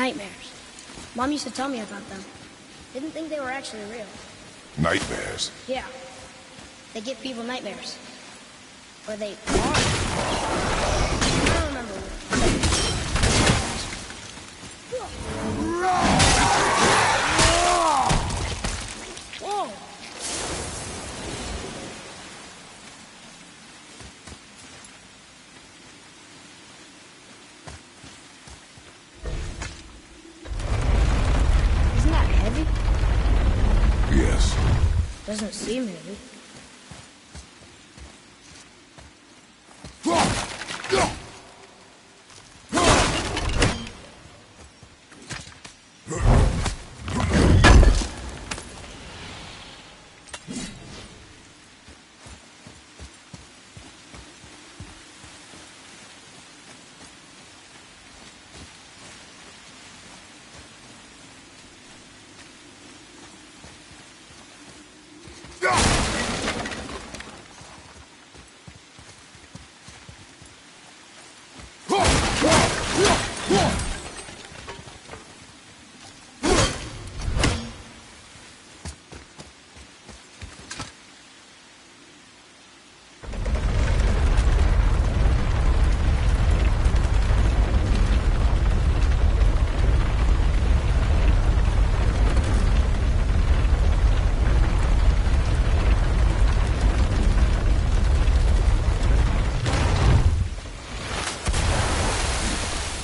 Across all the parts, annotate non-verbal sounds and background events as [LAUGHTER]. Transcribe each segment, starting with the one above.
Nightmares. Mom used to tell me about them. Didn't think they were actually real. Nightmares? Yeah. They give people nightmares. Or they are. I don't remember Whoa! Doesn't seem heavy.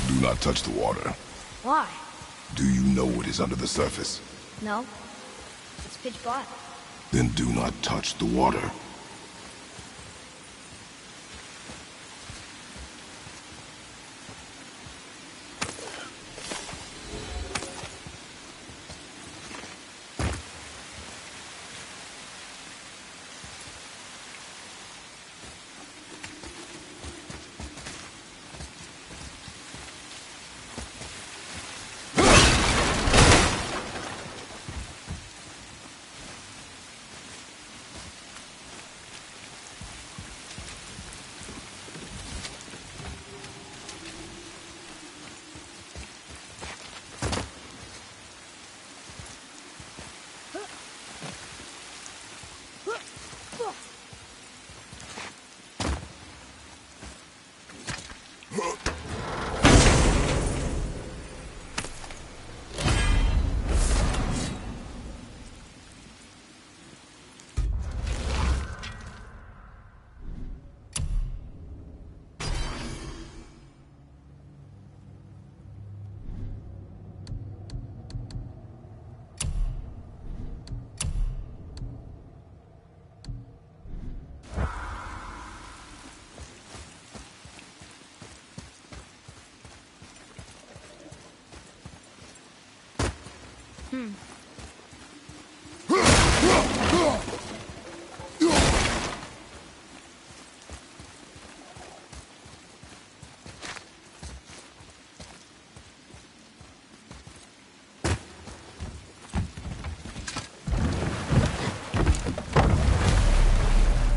Do not touch the water. Why? Do you know what is under the surface? No. It's pitch black. Then do not touch the water.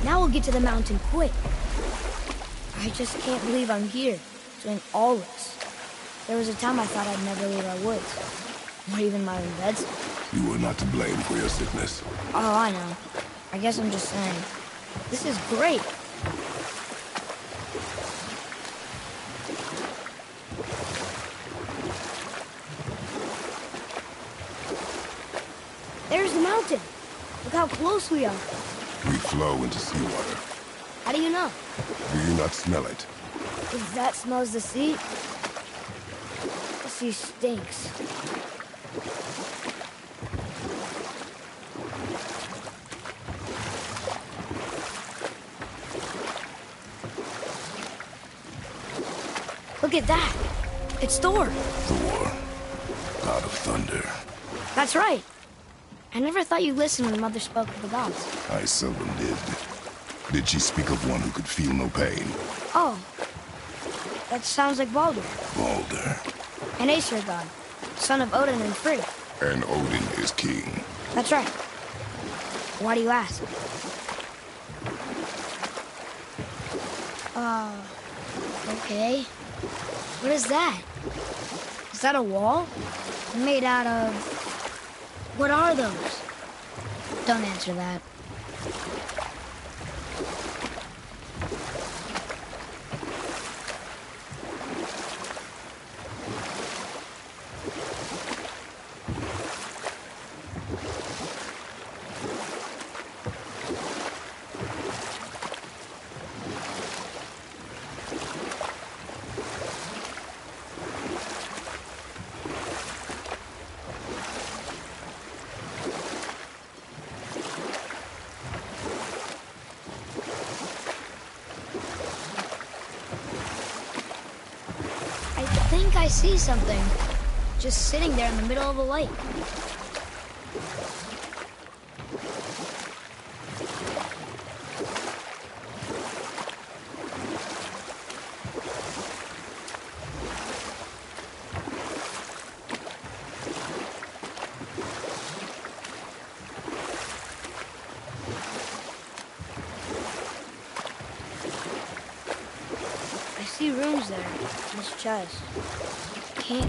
Now we'll get to the mountain quick. I just can't believe I'm here, doing all this. There was a time I thought I'd never leave our woods, or even my own beds. You were not to blame for your sickness. Oh, I know. I guess I'm just saying. This is great. There's the mountain. Look how close we are. Flow into seawater. How do you know? Do you not smell it? If that smells the sea, the sea stinks. Look at that. It's Thor. Thor, god of thunder. That's right. I never thought you'd listen when Mother spoke of the gods. I seldom did. Did she speak of one who could feel no pain? Oh. That sounds like Baldur, Balder. an Aesir god, son of Odin and Frigg. And Odin is king. That's right. Why do you ask? Uh, okay. What is that? Is that a wall? Made out of... What are those? Don't answer that. think I see something. Just sitting there in the middle of a lake. I see runes there in his chest. Can't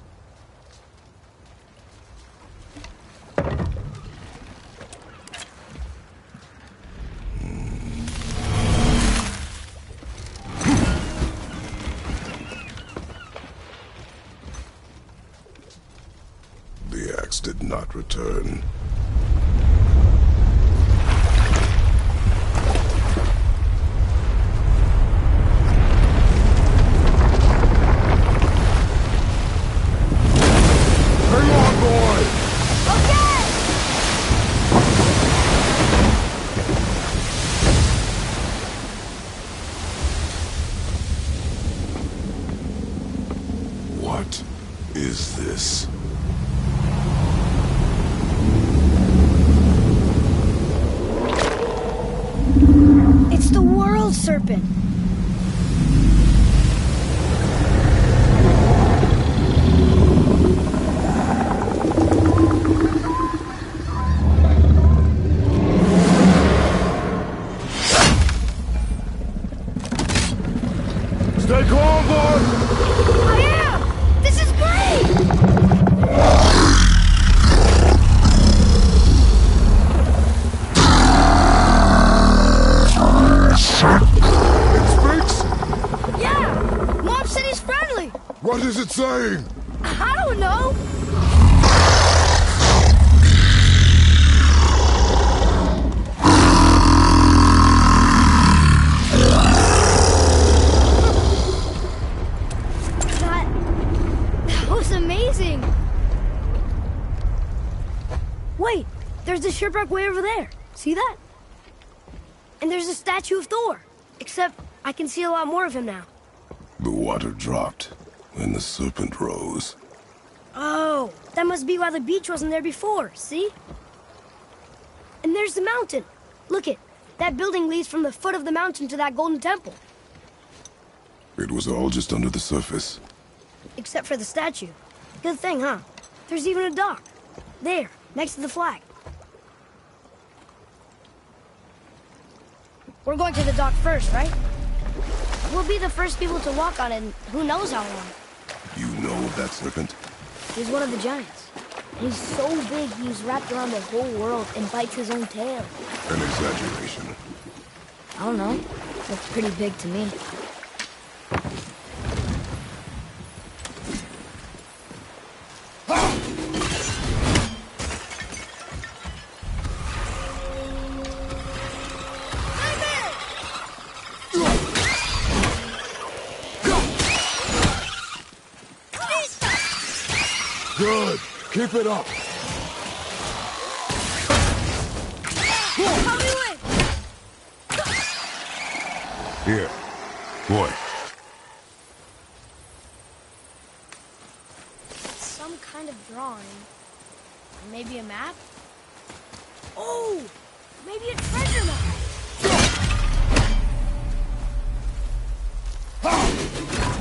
Did not return. Hang on, boy! What is this? It's the world serpent. Stay calm, boy! I am! This is great! It speaks? Yeah! Mom said he's friendly! What is it saying? I don't know! That... That was amazing! Wait! There's a shipwreck way over there. See that? And there's a statue of Thor. Except I can see a lot more of him now. The water dropped, and the serpent rose. Oh, that must be why the beach wasn't there before, see? And there's the mountain. Look it. That building leads from the foot of the mountain to that golden temple. It was all just under the surface. Except for the statue. Good thing, huh? There's even a dock. There, next to the flag. We're going to the dock first, right? We'll be the first people to walk on it in who knows how long. You know of that serpent? He's one of the giants. He's so big he's wrapped around the whole world and bites his own tail. An exaggeration. I don't know. Looks pretty big to me. Ah! Good. Keep it up. Here. Boy. Some kind of drawing. Maybe a map? Oh! Maybe a treasure map! Huh.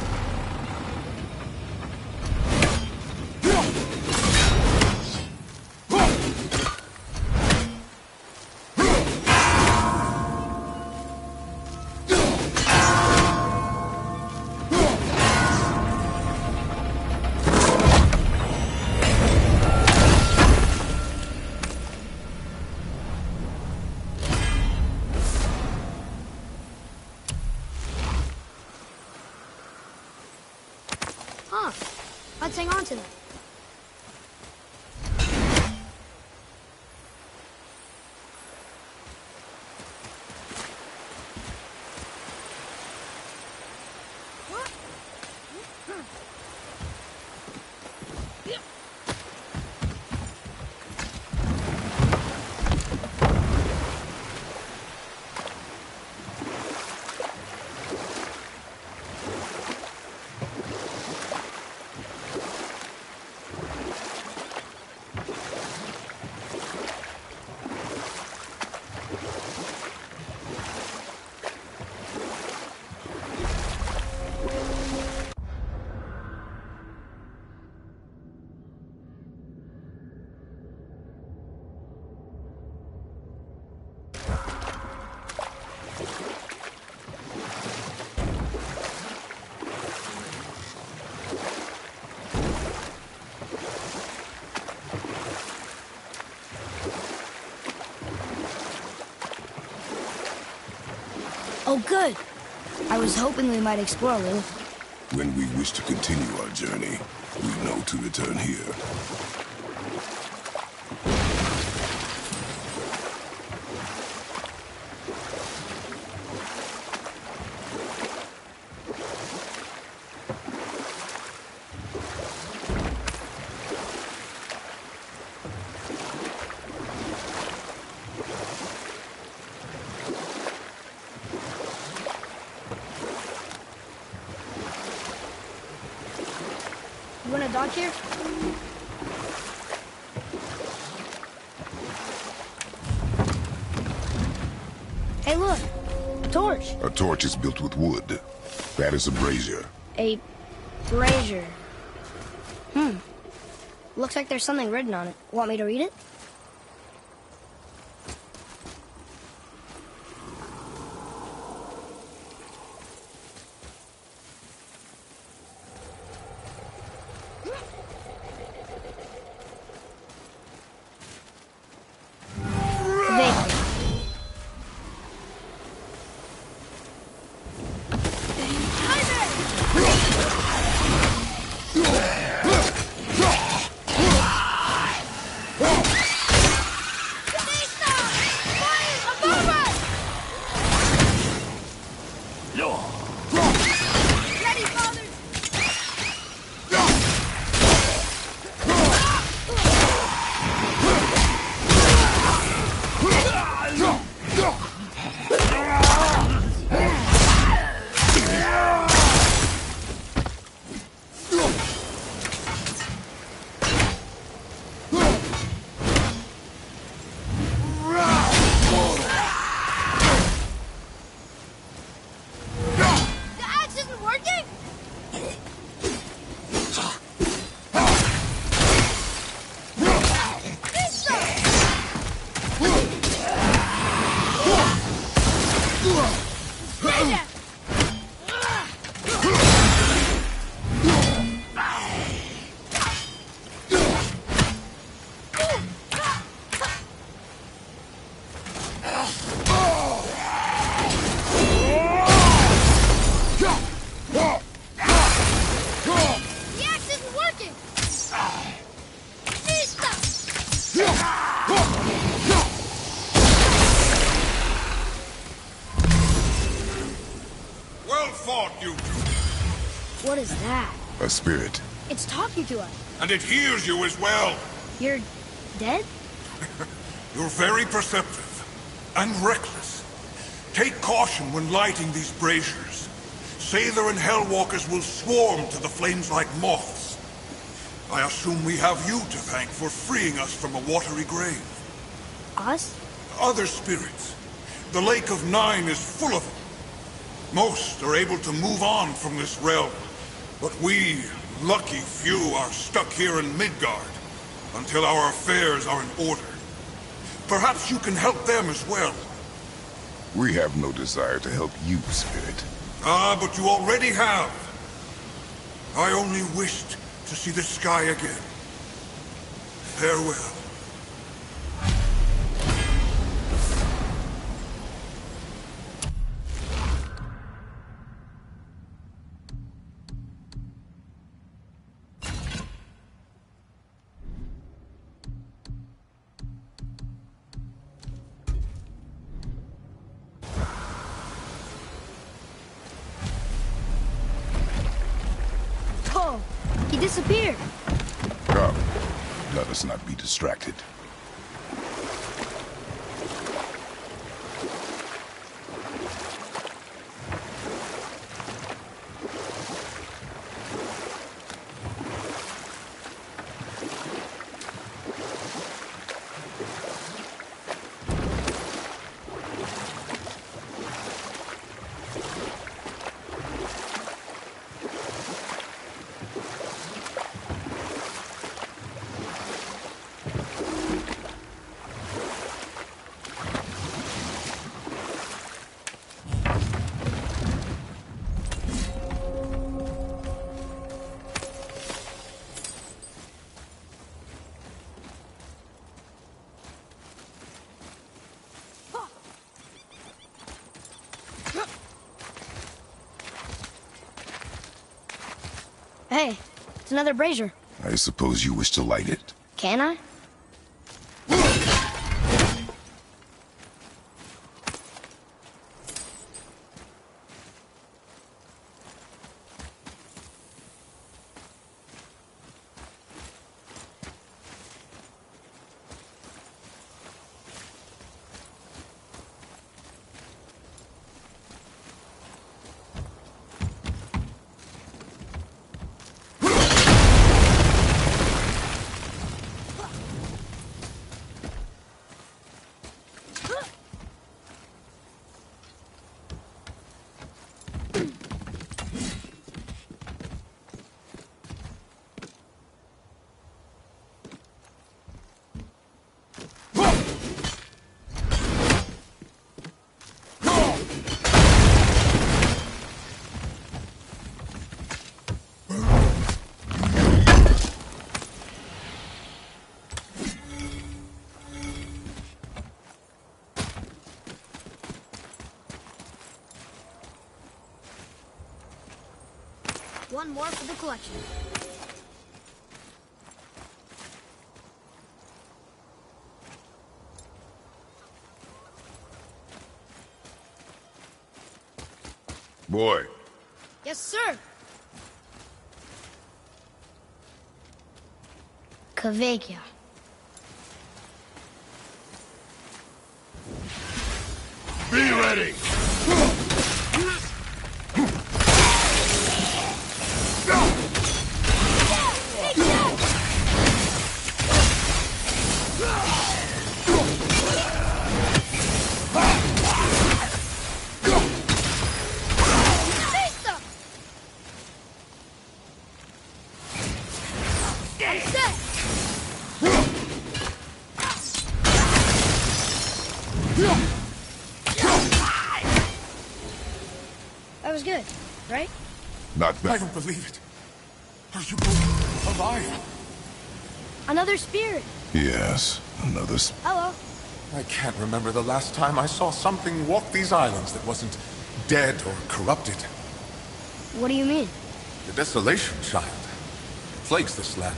Good. I was hoping we might explore a little. When we wish to continue our journey, we know to return here. You want a dock here? Hey, look. Torch. A torch is built with wood. That is a brazier. A brazier. Hmm. Looks like there's something written on it. Want me to read it? Spirit. It's talking to us. And it hears you as well. You're dead? [LAUGHS] You're very perceptive and reckless. Take caution when lighting these braziers. Sather and Hellwalkers will swarm to the flames like moths. I assume we have you to thank for freeing us from a watery grave. Us? Other spirits. The Lake of Nine is full of them. Most are able to move on from this realm. But we, lucky few, are stuck here in Midgard until our affairs are in order. Perhaps you can help them as well. We have no desire to help you, Spirit. Ah, but you already have. I only wished to see the sky again. Farewell. Distracted. Hey, it's another brazier. I suppose you wish to light it. Can I? One more for the collection. Boy, Yes, sir. Kvekia. Remember the last time I saw something walk these islands that wasn't dead or corrupted. What do you mean? The desolation, child. Plagues this land,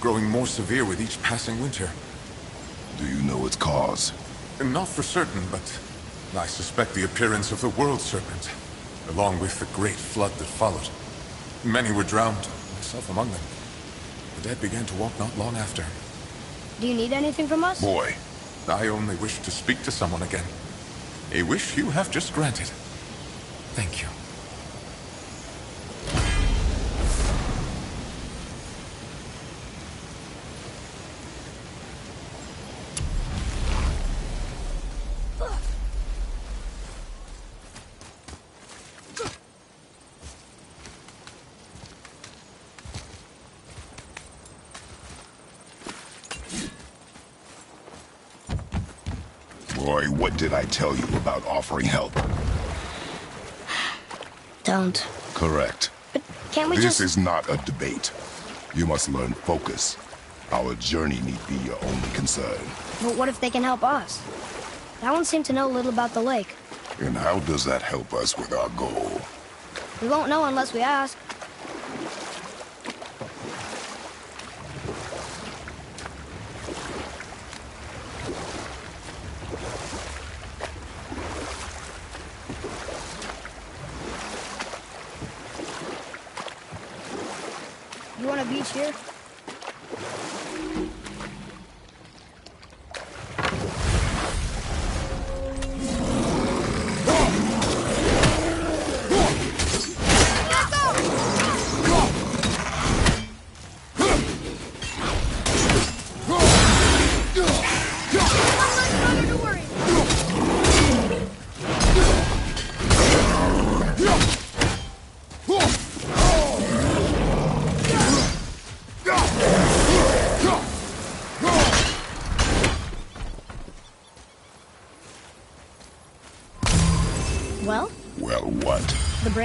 growing more severe with each passing winter. Do you know its cause? Not for certain, but I suspect the appearance of the World Serpent, along with the great flood that followed. Many were drowned, myself among them. The dead began to walk not long after. Do you need anything from us? Boy, I only wish to speak to someone again. A wish you have just granted. Thank you. Boy, what did I tell you about offering help? Don't. Correct. But can't we This just... is not a debate. You must learn focus. Our journey need be your only concern. But what if they can help us? That one seemed to know a little about the lake. And how does that help us with our goal? We won't know unless we ask.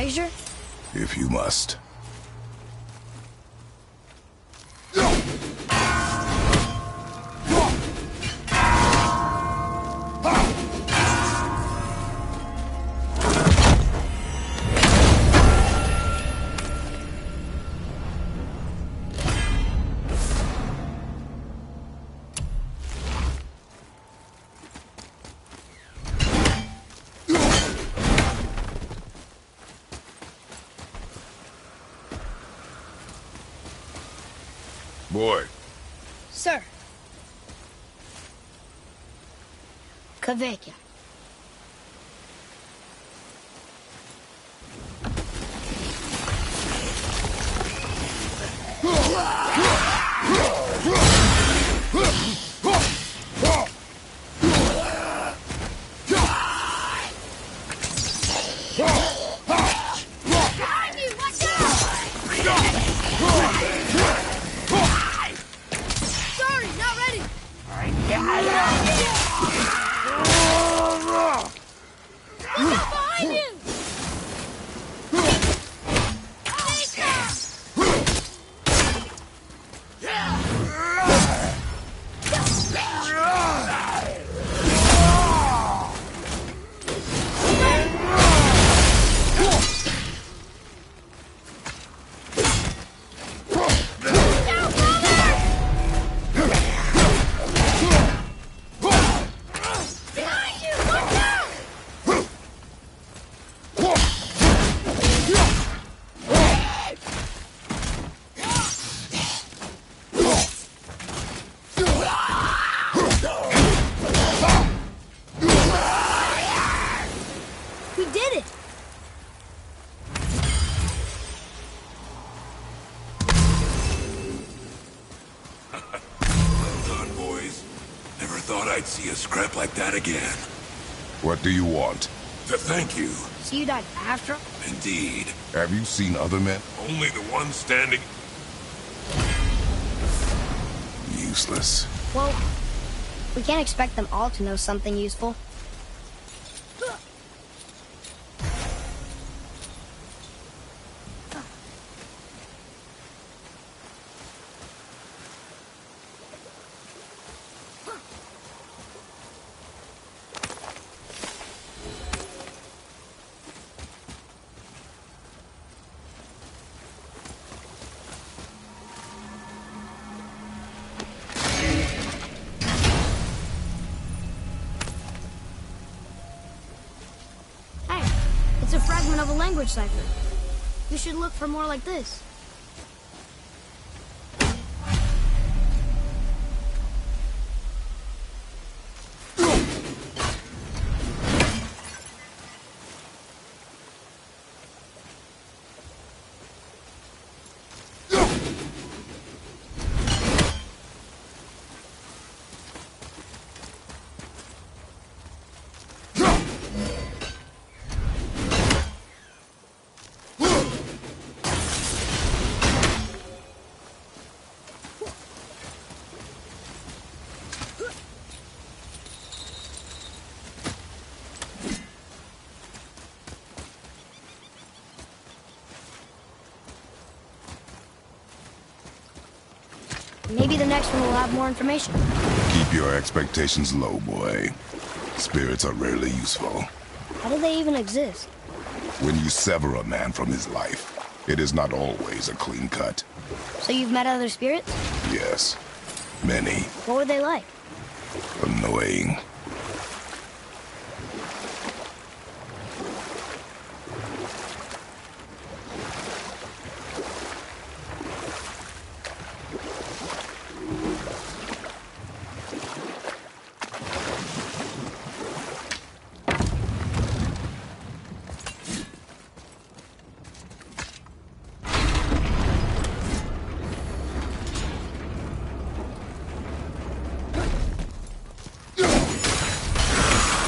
The vecchia. See a scrap like that again. what do you want? To thank you, So you died after indeed. Have you seen other men? Only the one standing. Useless. Well, we can't expect them all to know something useful. Cipher. We should look for more like this. Maybe the next one will have more information. Keep your expectations low, boy. Spirits are rarely useful. How do they even exist? When you sever a man from his life, it is not always a clean cut. So you've met other spirits? Yes, many. What were they like? Annoying.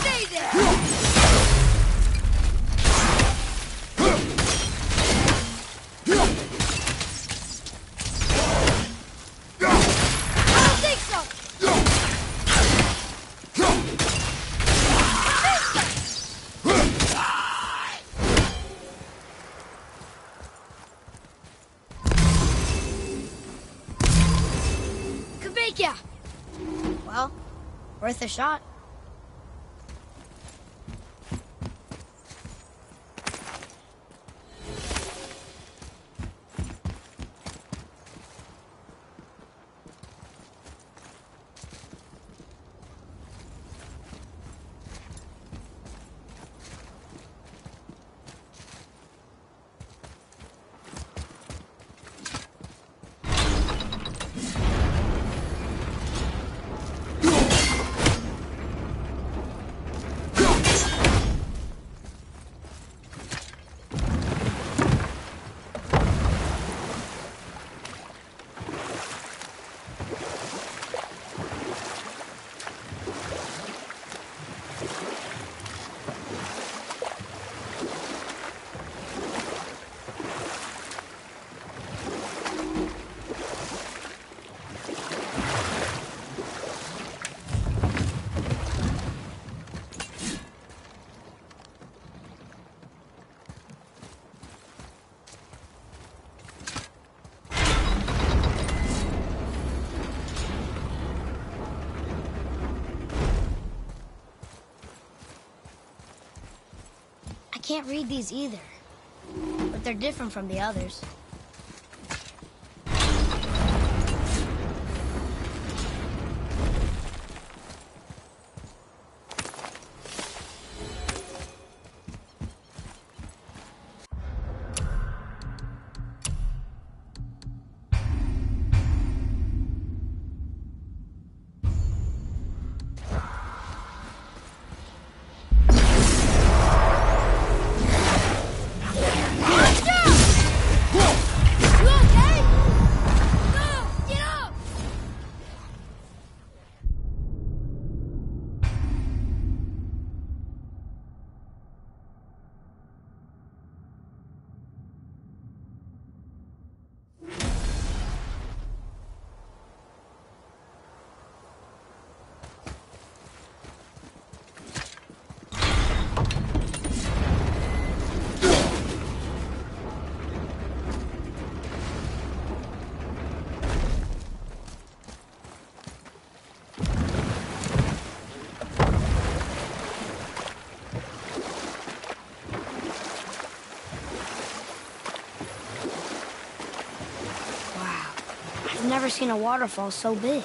Stay there! I don't think so! Kabekia! Well, worth a shot. Can't read these either. But they're different from the others. Never seen a waterfall so big.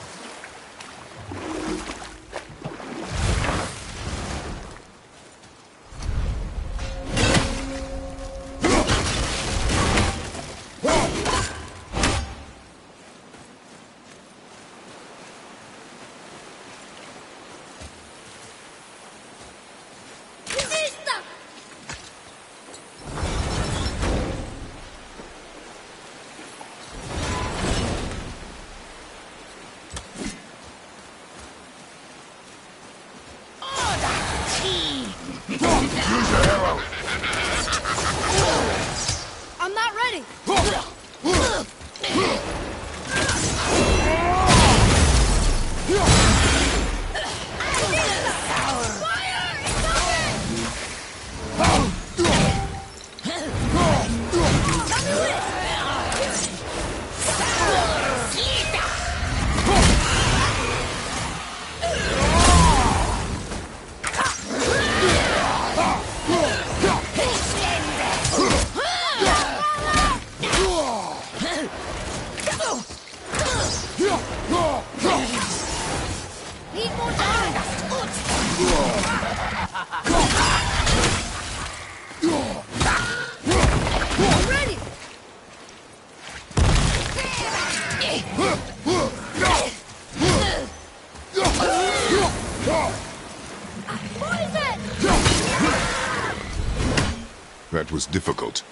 That was difficult.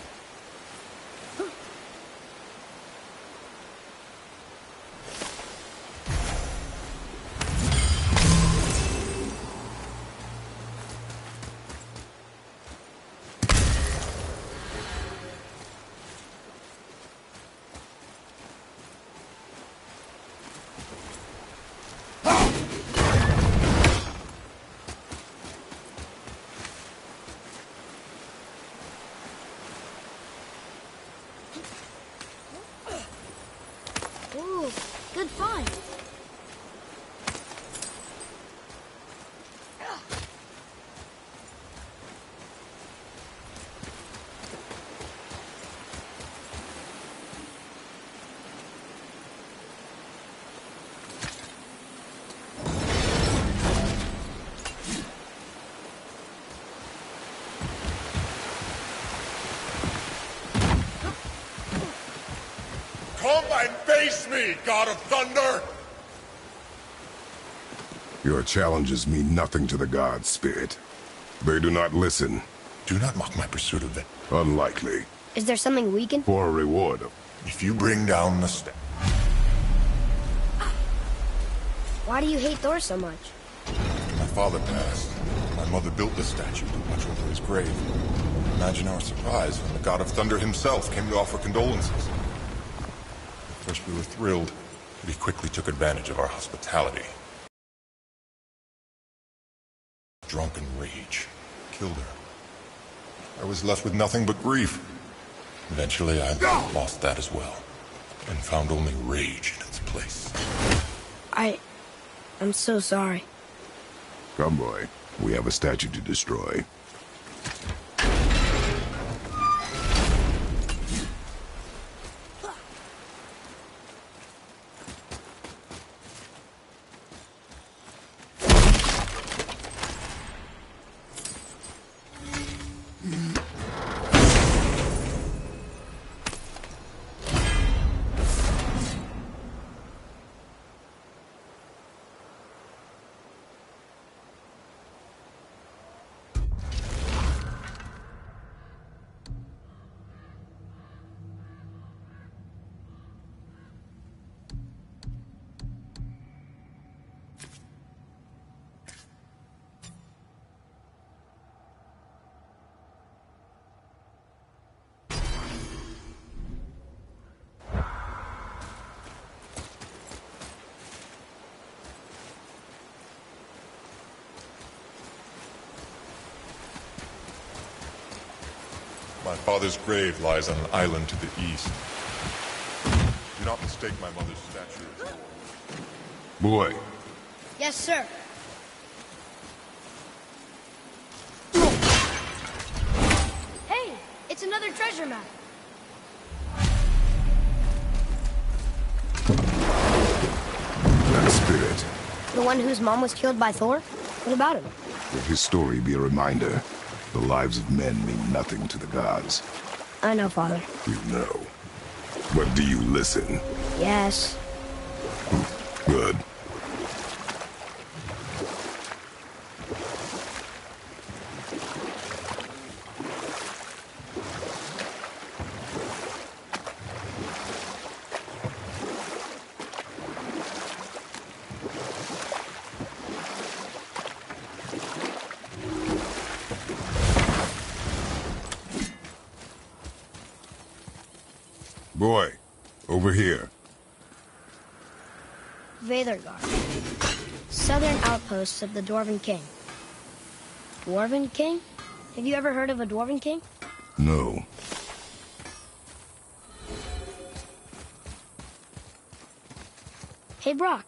Ooh, good find. Come and face me, God of Thunder! Your challenges mean nothing to the gods, Spirit. They do not listen. Do not mock my pursuit of them. Unlikely. Is there something we can... For a reward of If you bring down the step. Why do you hate Thor so much? My father passed. My mother built the statue to watch over his grave. Imagine our surprise when the God of Thunder himself came to offer condolences. At first we were thrilled, but he quickly took advantage of our hospitality. Drunken rage killed her. I was left with nothing but grief. Eventually I lost that as well, and found only rage in its place. I... I'm so sorry. Come, boy. We have a statue to destroy. My father's grave lies on an island to the east. Do not mistake my mother's statue. Boy, Yes, sir. Hey, it's another treasure map. that spirit. The one whose mom was killed by Thor? What about him? Let his story be a reminder. The lives of men mean nothing to the gods. I know, Father. You know. But do you listen? Yes. Good. Boy, over here. Veðurgard. Southern outposts of the Dwarven King. Dwarven King? Have you ever heard of a Dwarven King? No. Hey, Brok.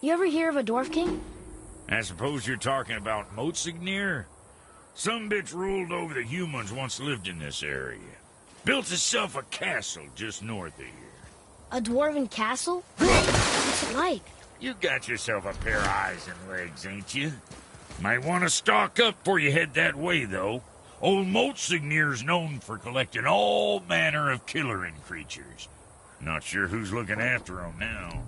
You ever hear of a Dwarf King? I suppose you're talking about Motsognir? Some bitch ruled over the humans once lived in this area. Built itself a castle just north of here. A Dwarven castle? What's it like? You got yourself a pair of eyes and legs, ain't you? Might want to stock up before you head that way, though. Old Motsognir's known for collecting all manner of killerin creatures. Not sure who's looking after 'em now.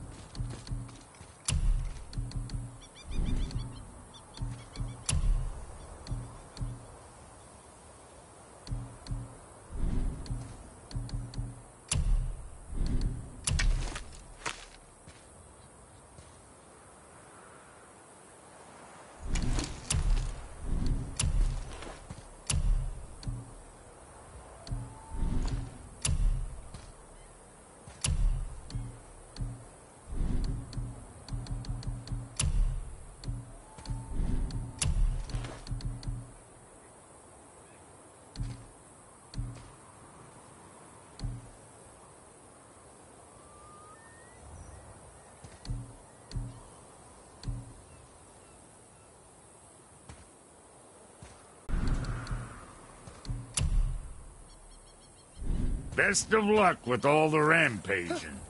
Best of luck with all the rampaging.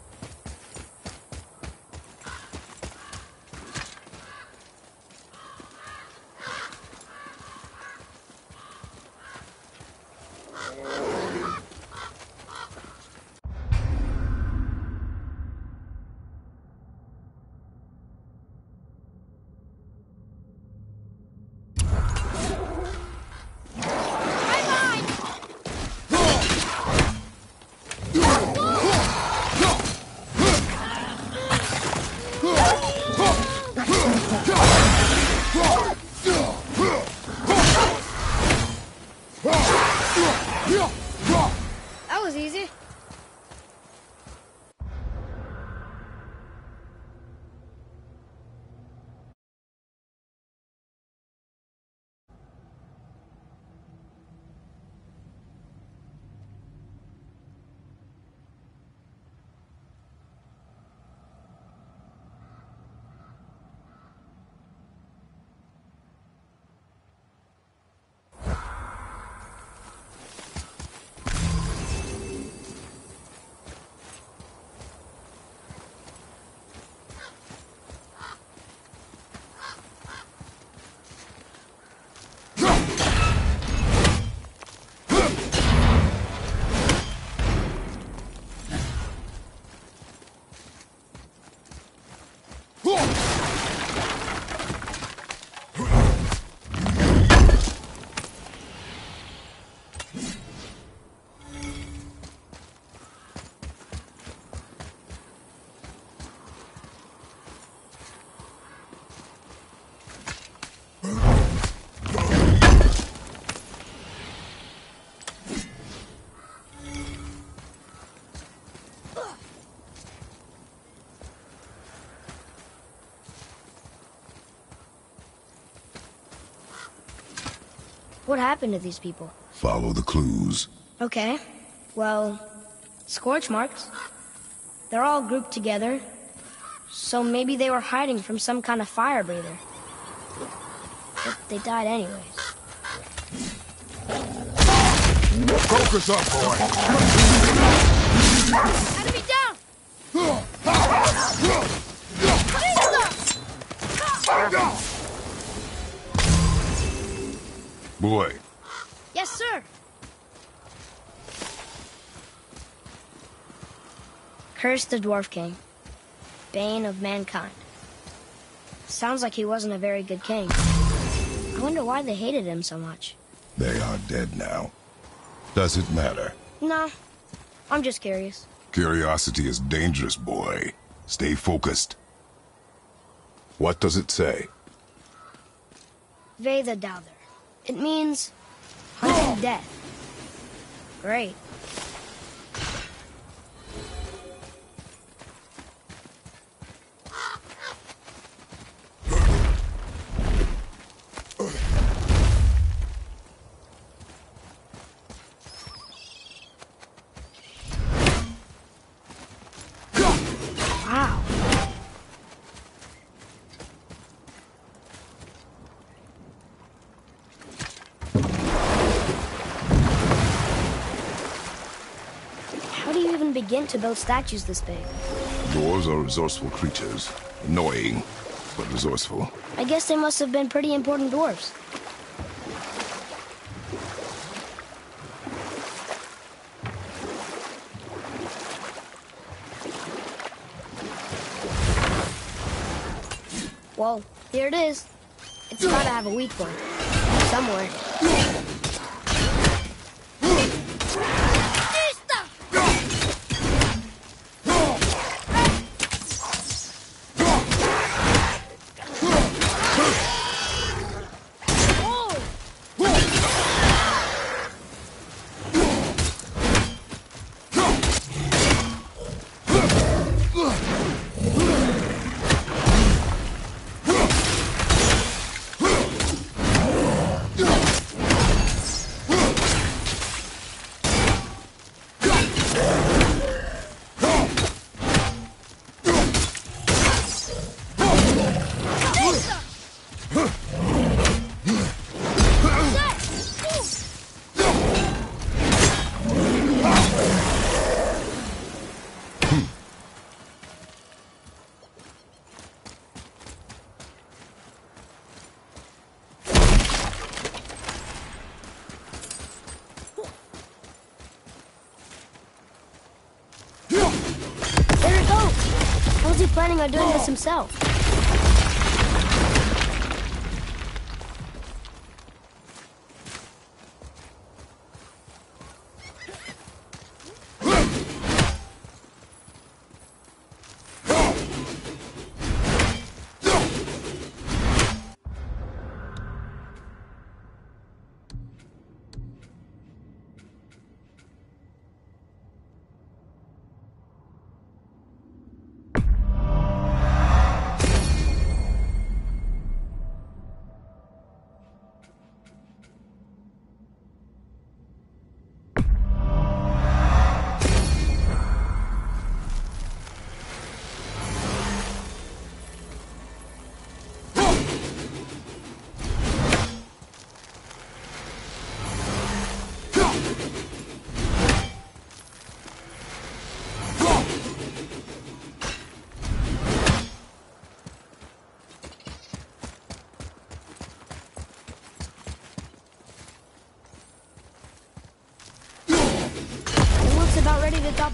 What happened to these people? Follow the clues. Okay. Well, scorch marks. They're all grouped together. So maybe they were hiding from some kind of fire breather. But they died anyways. Focus up, boy! Curse the Dwarf King, bane of mankind. Sounds like he wasn't a very good king. I wonder why they hated him so much. they are dead now. Does it matter? No, I'm just curious. Curiosity is dangerous, boy. Stay focused. What does it say? Ve the Douther. It means hunting [GASPS] death. Great. Begin to build statues this big? Dwarves are resourceful creatures. Annoying, but resourceful. I guess they must have been pretty important dwarves. Well, here it is. It's gotta have a weak point. Somewhere. On doing this himself?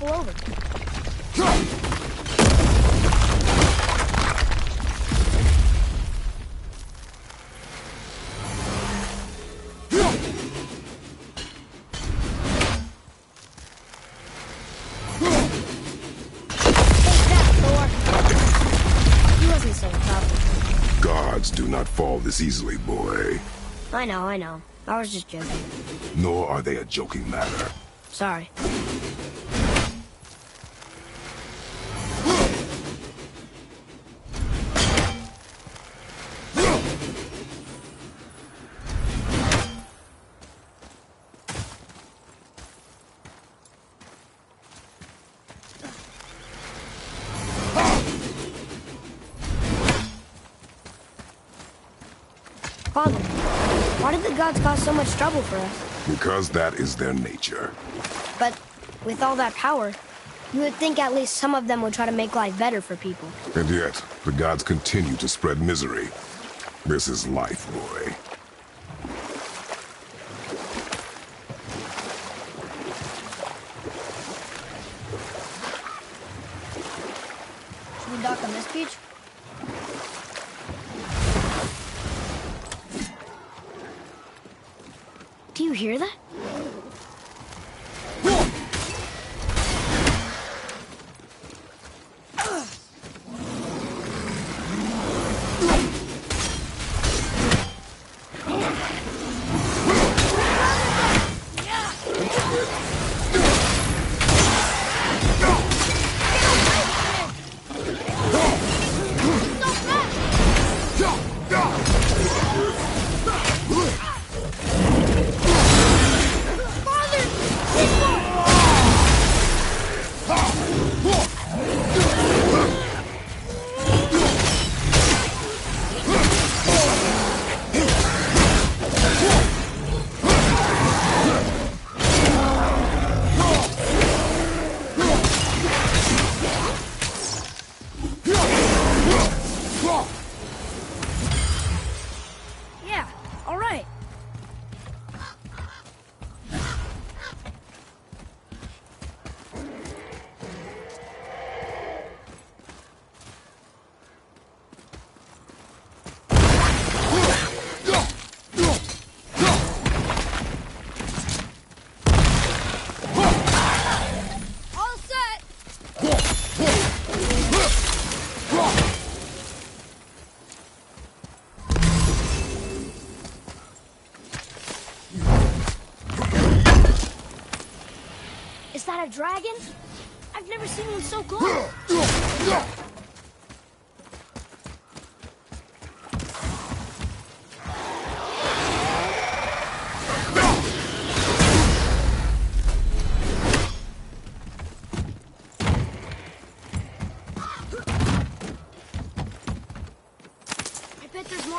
Ready over. Take that, Thor. He wasn't so tough. Gods do not fall this easily, boy. I know, I know. I was just joking. Nor are they a joking matter. Sorry. Father, why did the gods cause so much trouble for us? Because that is their nature. But with all that power, you would think at least some of them would try to make life better for people. And yet, the gods continue to spread misery. This is life, boy.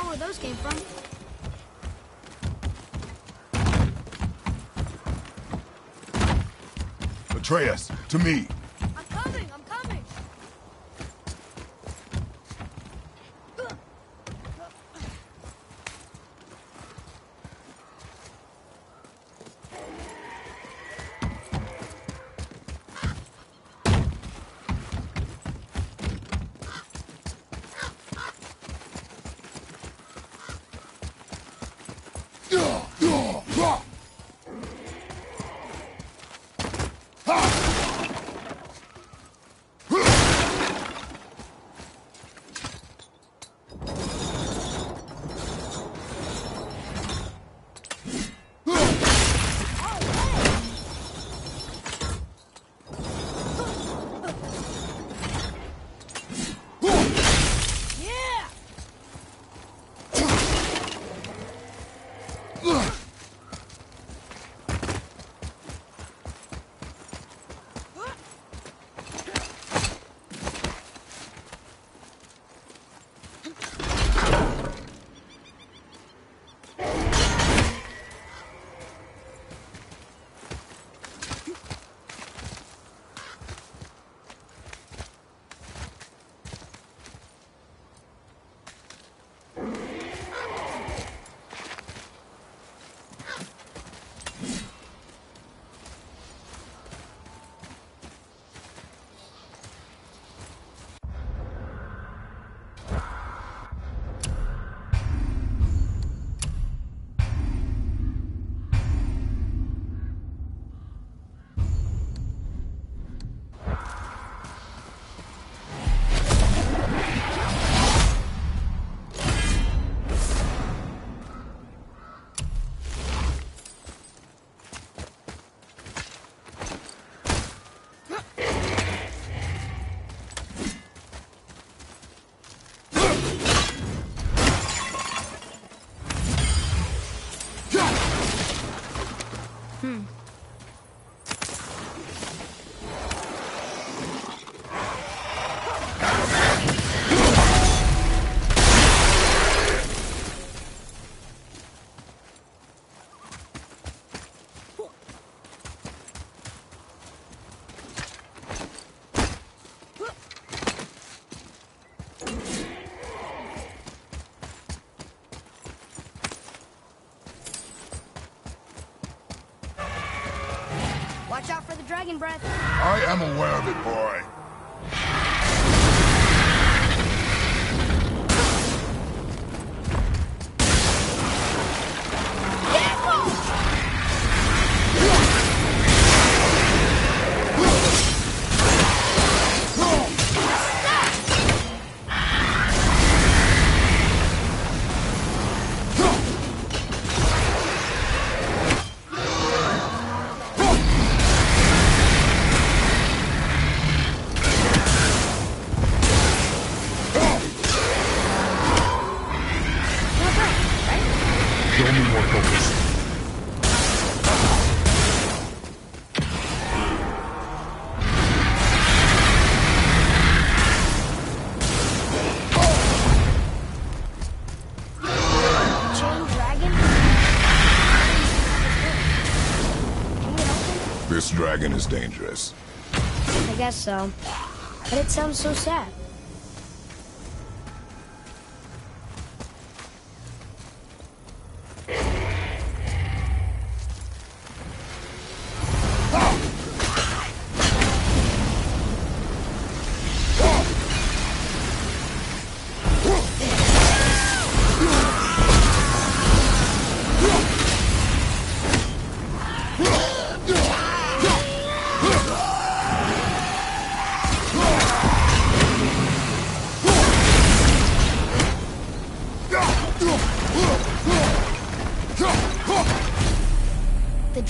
There's where those came from. Atreus, to me. Breath. I am aware of it, boy. Dragon is dangerous. I guess so. But it sounds so sad.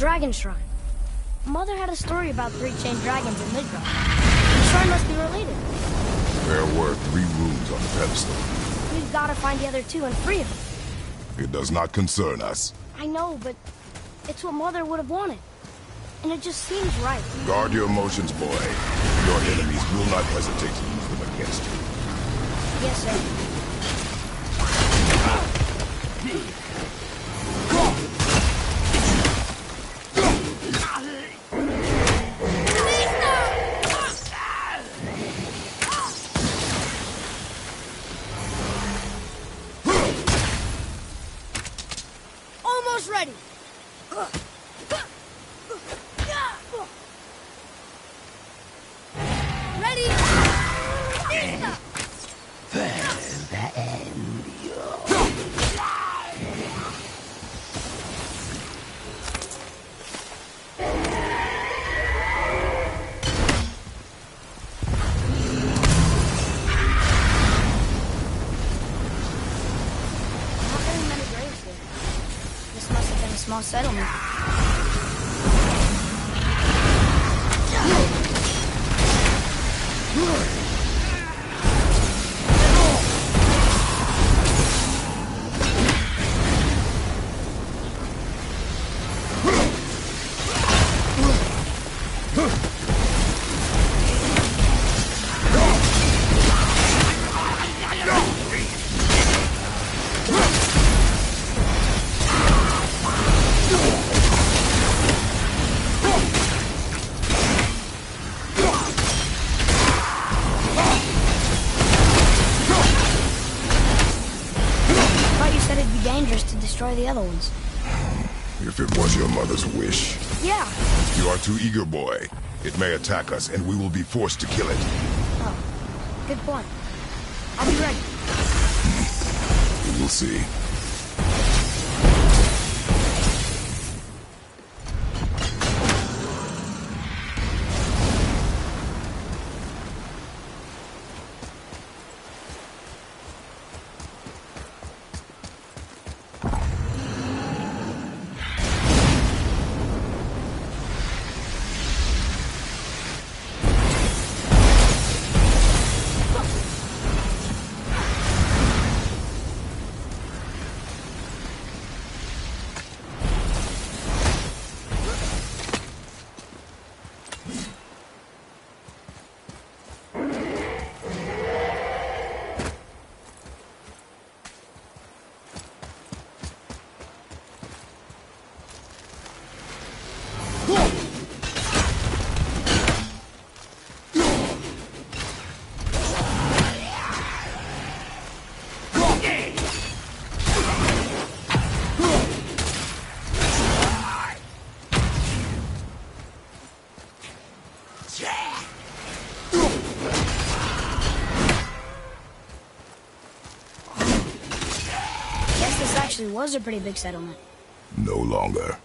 Dragon Shrine. Mother had a story about three chained dragons in Midgard. The shrine must be related. There were three runes on the pedestal. We've got to find the other two and free them. It does not concern us. I know, but it's what Mother would have wanted. And it just seems right. Guard your emotions, boy. Your enemies will not hesitate to use them against you. Yes, sir. Settlement. The other ones. If it was your mother's wish. Yeah. You are too eager, boy. It may attack us, and we will be forced to kill it. Oh, good point. I'll be ready. We will see. Was a pretty big settlement. No longer.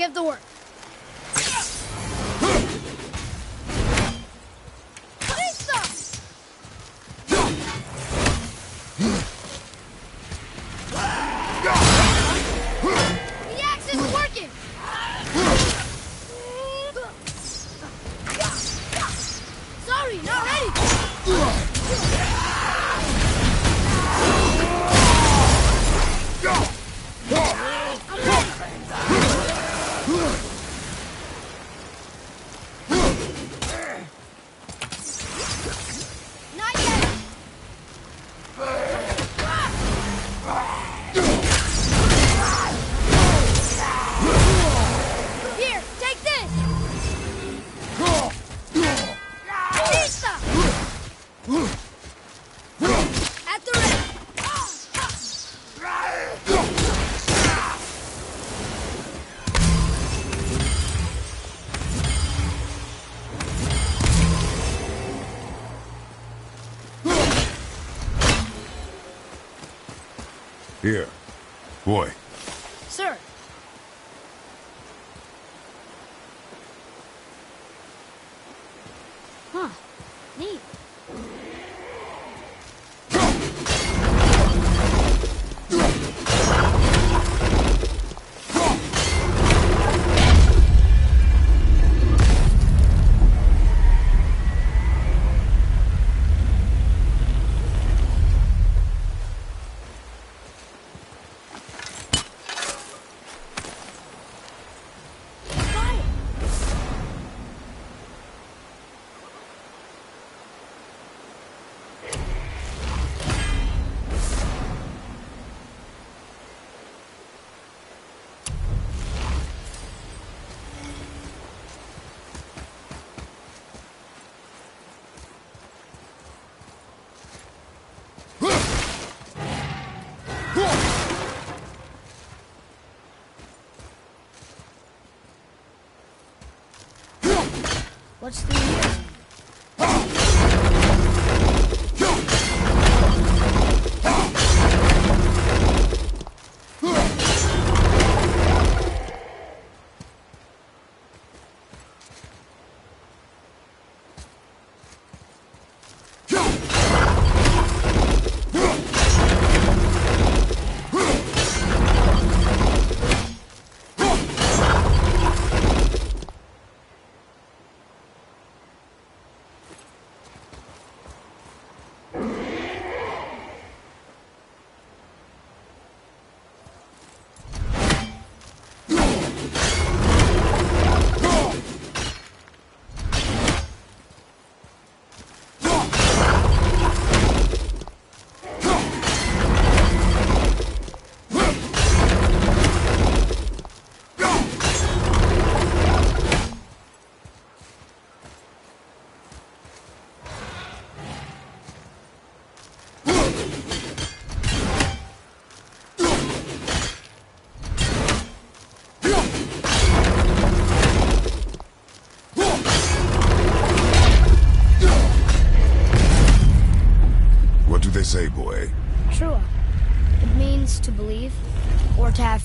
Give the word. Boy,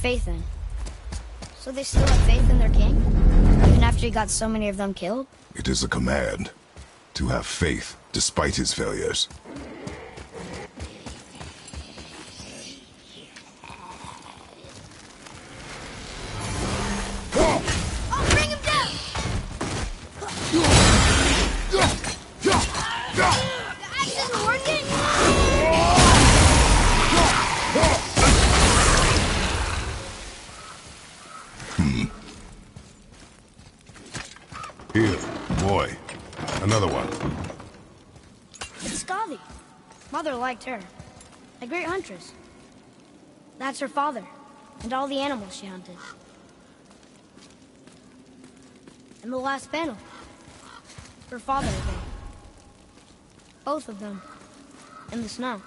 faith in. So they still have faith in their king? Even after he got so many of them killed? It is a command. To have faith, despite his failures. Liked her. A great huntress. That's her father, and all the animals she hunted. And the last panel. Her father again. Both of them. In the snow.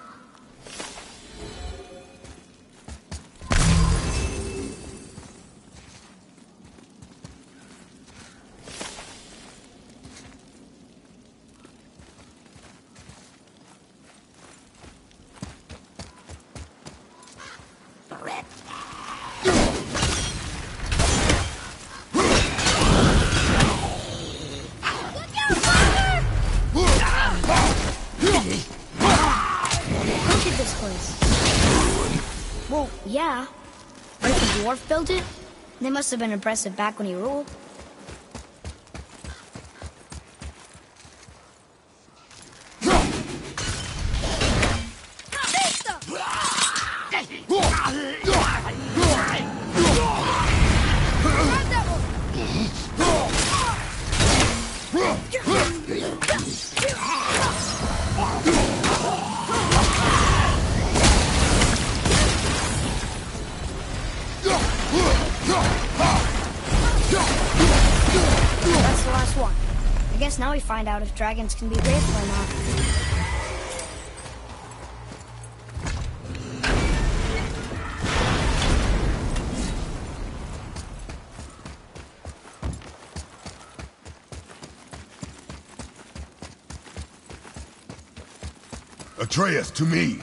Dwarf built it, they must have been impressive back when he ruled. I guess now we find out if dragons can be grateful or not. Atreus, to me!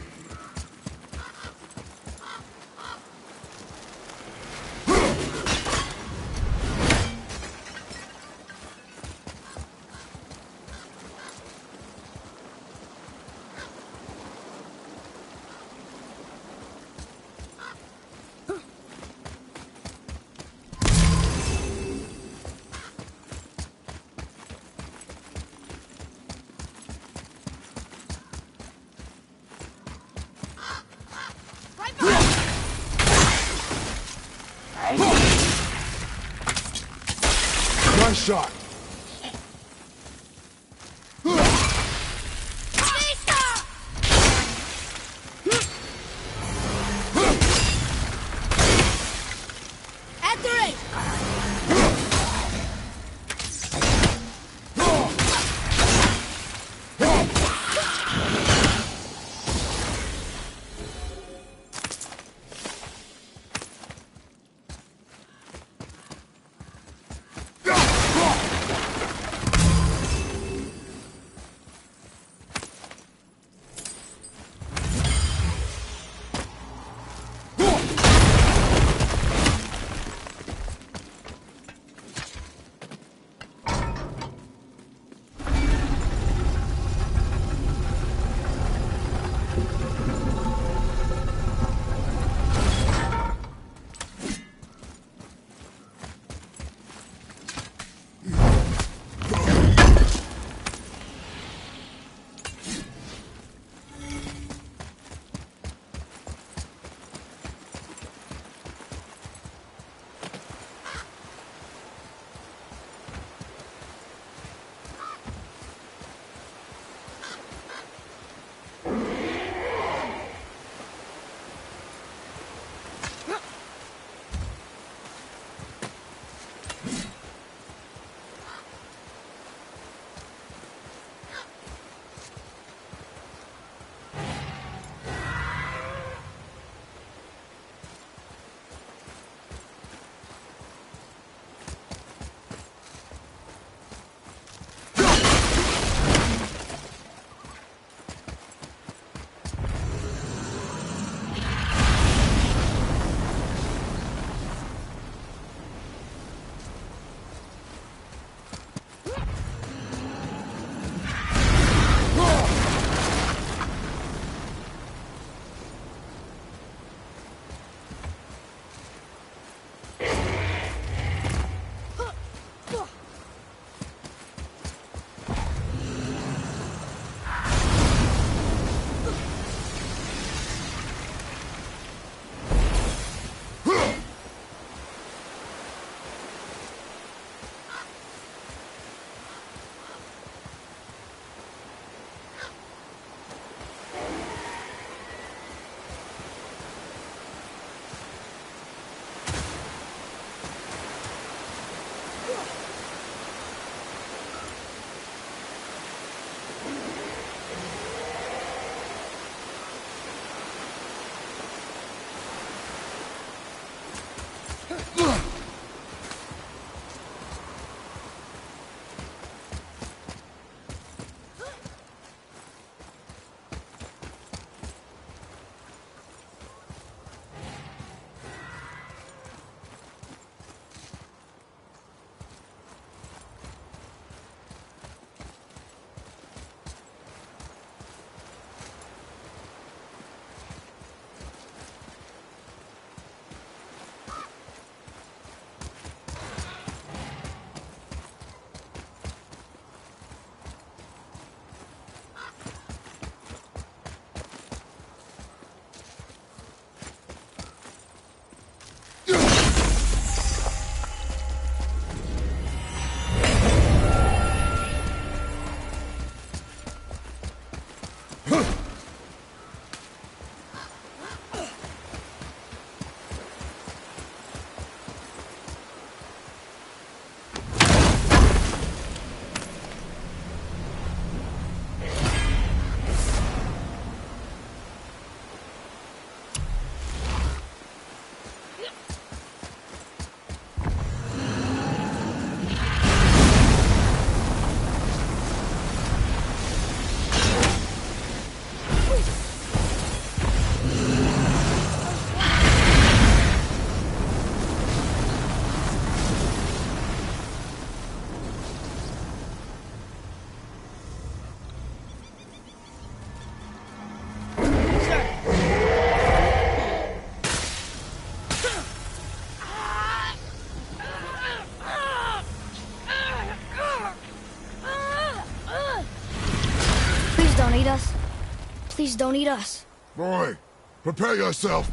Don't eat us. Boy, prepare yourself.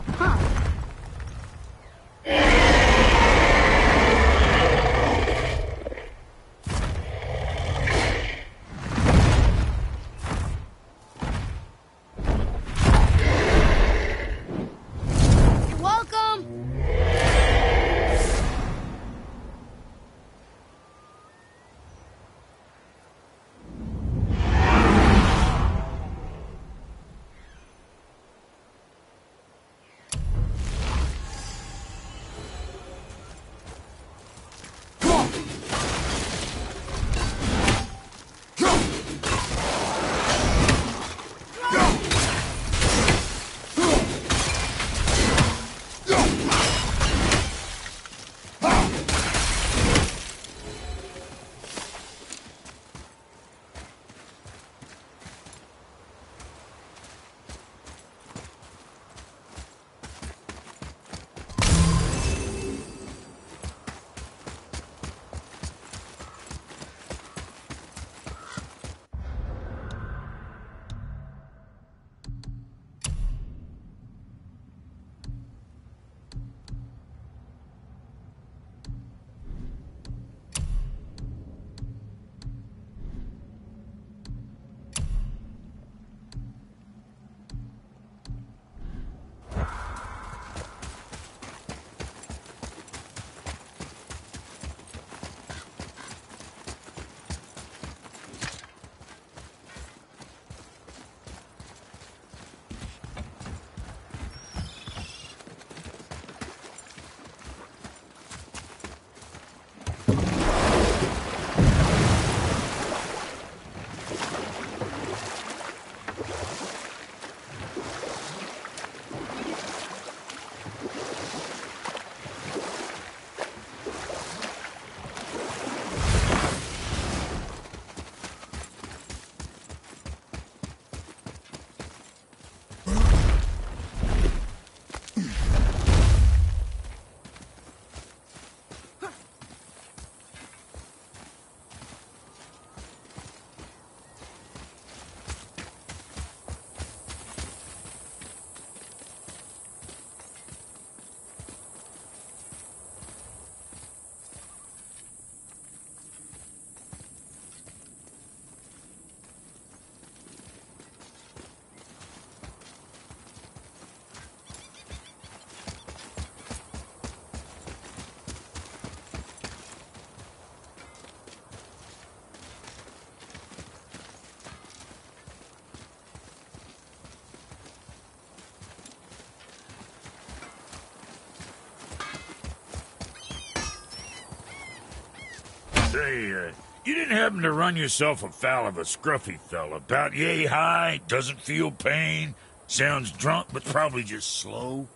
Say, uh, you didn't happen to run yourself afoul of a scruffy fella, about yay high, doesn't feel pain, sounds drunk but probably just slow?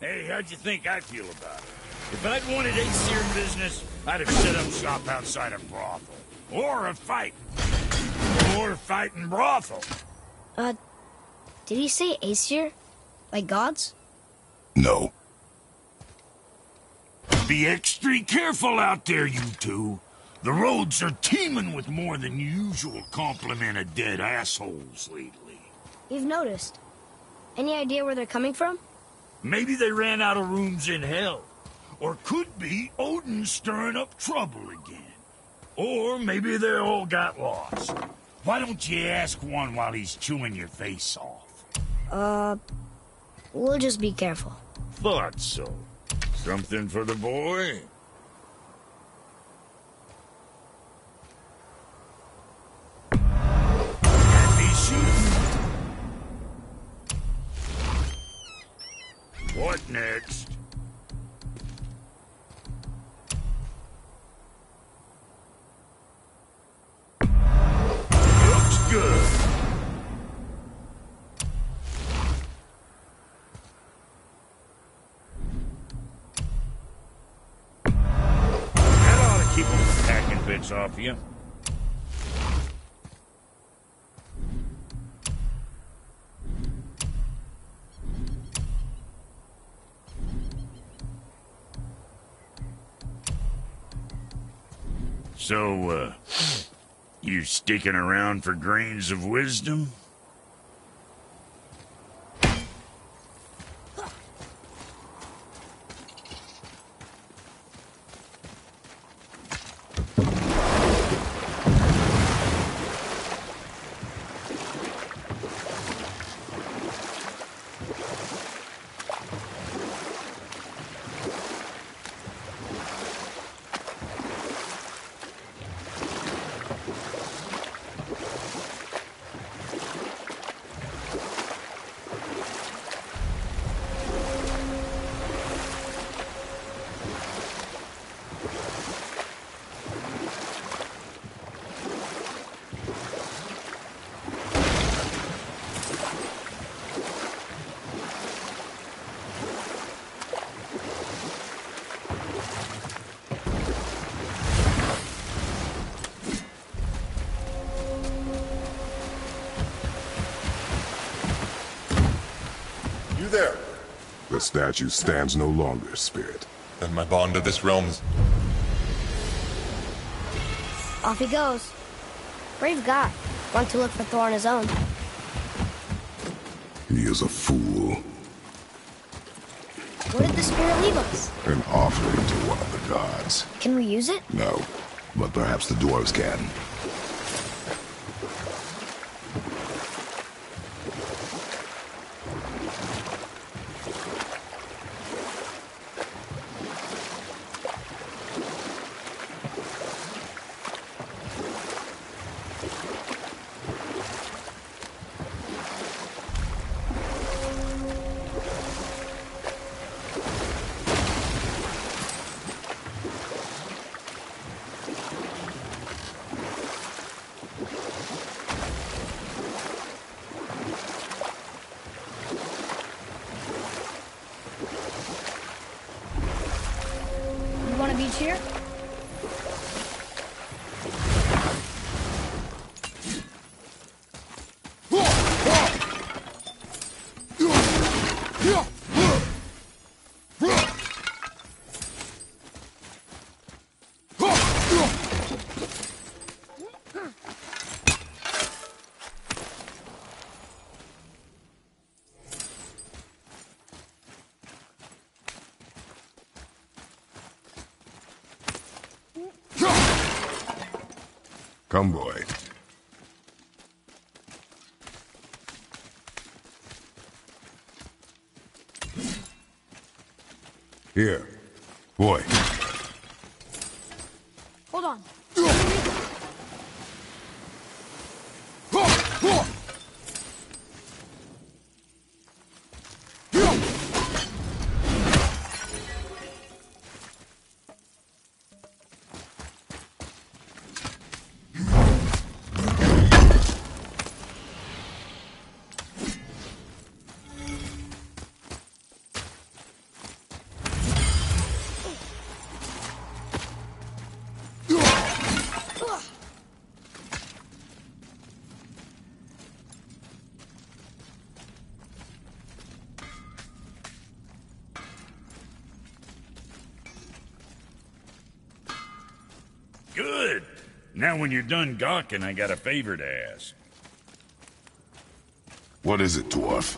hey, how'd you think I feel about it? If I'd wanted Aesir business, I'd have set up shop outside a brothel. Or a fight. Or a fighting brothel. Uh, did he say Aesir? Like gods? No. Be extra careful out there, you two. The roads are teeming with more than usual complement of dead assholes lately. You've noticed. Any idea where they're coming from? Maybe they ran out of rooms in hell. Or could be Odin stirring up trouble again. Or maybe they all got lost. Why don't you ask one while he's chewing your face off? Uh, we'll just be careful. Thought so. Something for the boy? So, uh, you sticking around for grains of wisdom? You there? The statue stands no longer, Spirit. Then my bond to this realm is... Off he goes. Brave guy. Want to look for Thor on his own. He is a fool. Where did the spirit leave us? An offering to one of the gods. Can we use it? No, but perhaps the dwarves can. You want a beach here? Come, boy. Here. Boy. Now when you're done gawking, I got a favor to ask. What is it, dwarf?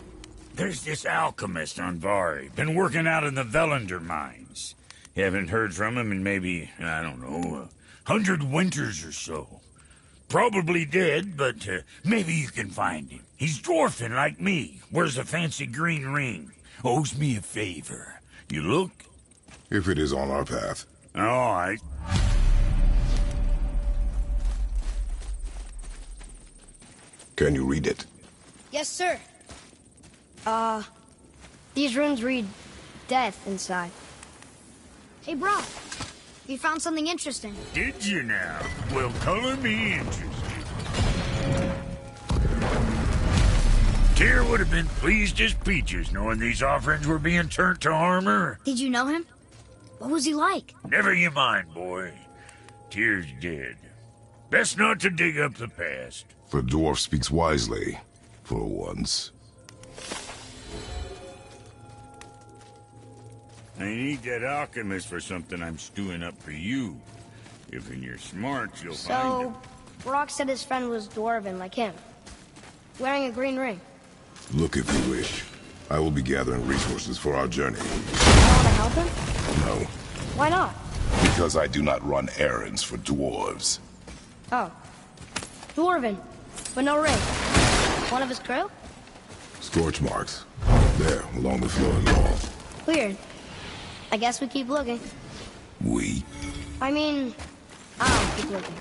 There's this alchemist Andvari. Been working out in the Völunder mines. Haven't heard from him in maybe, I don't know, a hundred winters or so. Probably dead, but uh, maybe you can find him. He's dwarfing like me. Wears a fancy green ring. Owes me a favor. You look? If it is on our path. All right. Can you read it? Yes, sir. Uh, these runes read death inside. Hey, bro. You found something interesting. Did you now? Well, color me interested. Tyr would have been pleased as peaches knowing these offerings were being turned to armor. Did you know him? What was he like? Never you mind, boy. Tyr's dead. Best not to dig up the past. The dwarf speaks wisely, for once. I need that alchemist for something I'm stewing up for you. If in your smarts, you'll find So. Brok said his friend was dwarven like him, wearing a green ring. Look if you wish. I will be gathering resources for our journey. You want to help him? No, Why not? because I do not run errands for dwarves. Oh. Dwarven, but no ring. One of his crew? Scorch marks. There, along the floor wall. Weird. I guess we keep looking. We? I mean, I'll keep looking.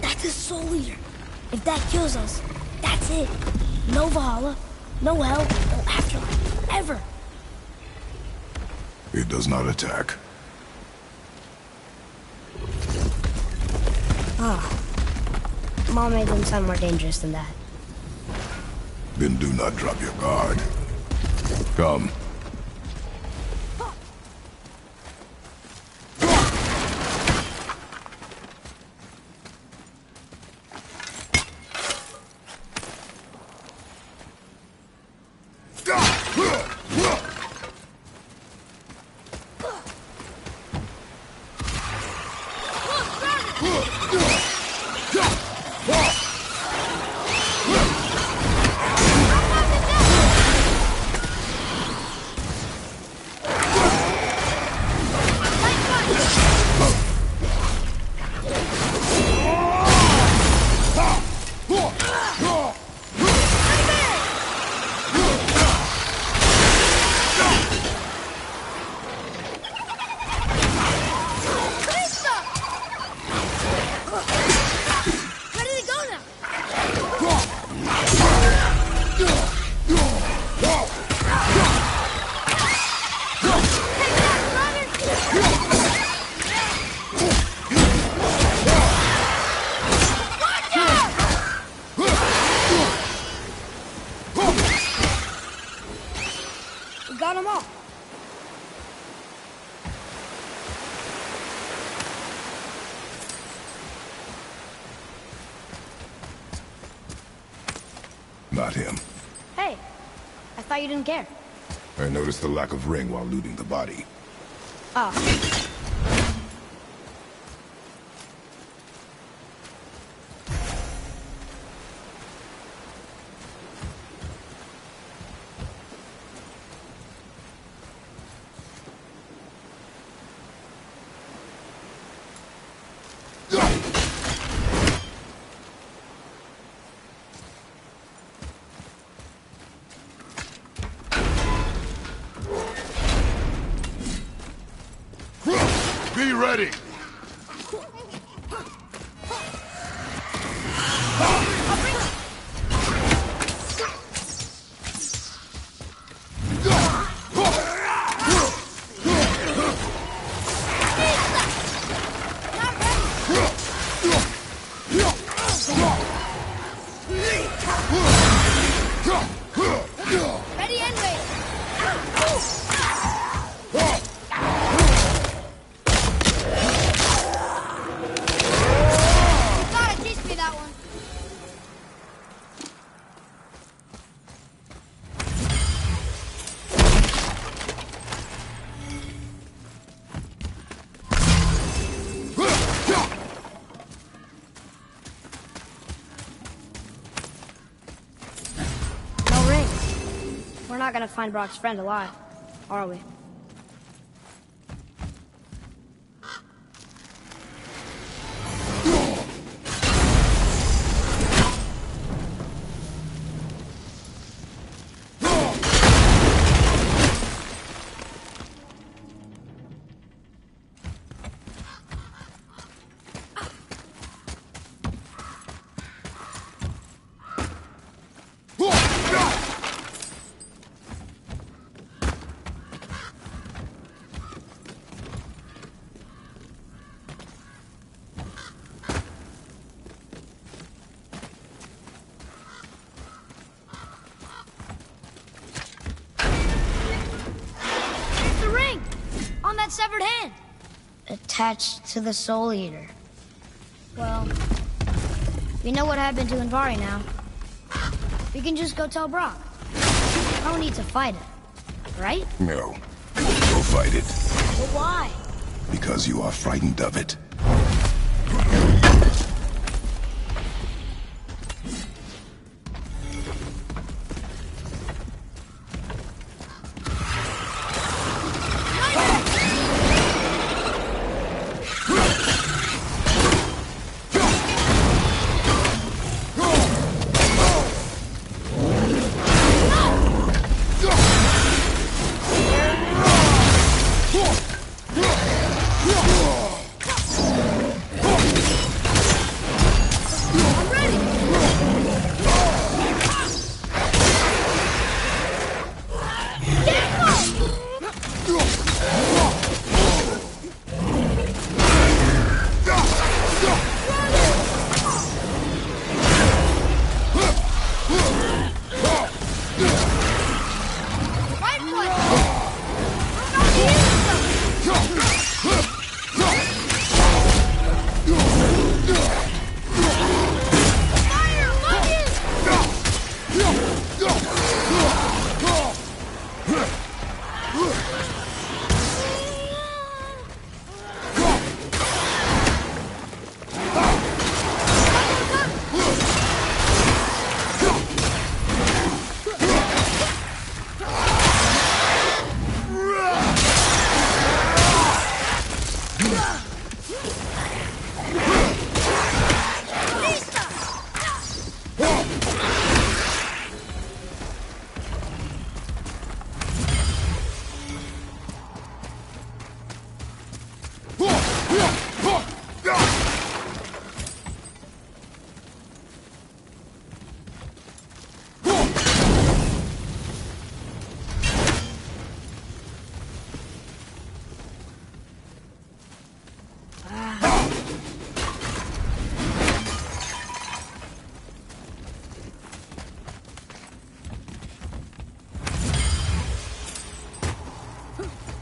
That's his soul eater. If that kills us, that's it. No Valhalla, no hell, no afterlife, ever. It does not attack. Ah. Mom made them sound more dangerous than that. Then do not drop your guard. Come. You didn't care. I noticed the lack of ring while looting the body. Oh, not gonna find Brok's friend alive, are we? Attached to the Soul Eater. Well, we know what happened to Andvari now. We can just go tell Brok. No need to fight it, right? No. Go fight it, But why? because you are frightened of it. Another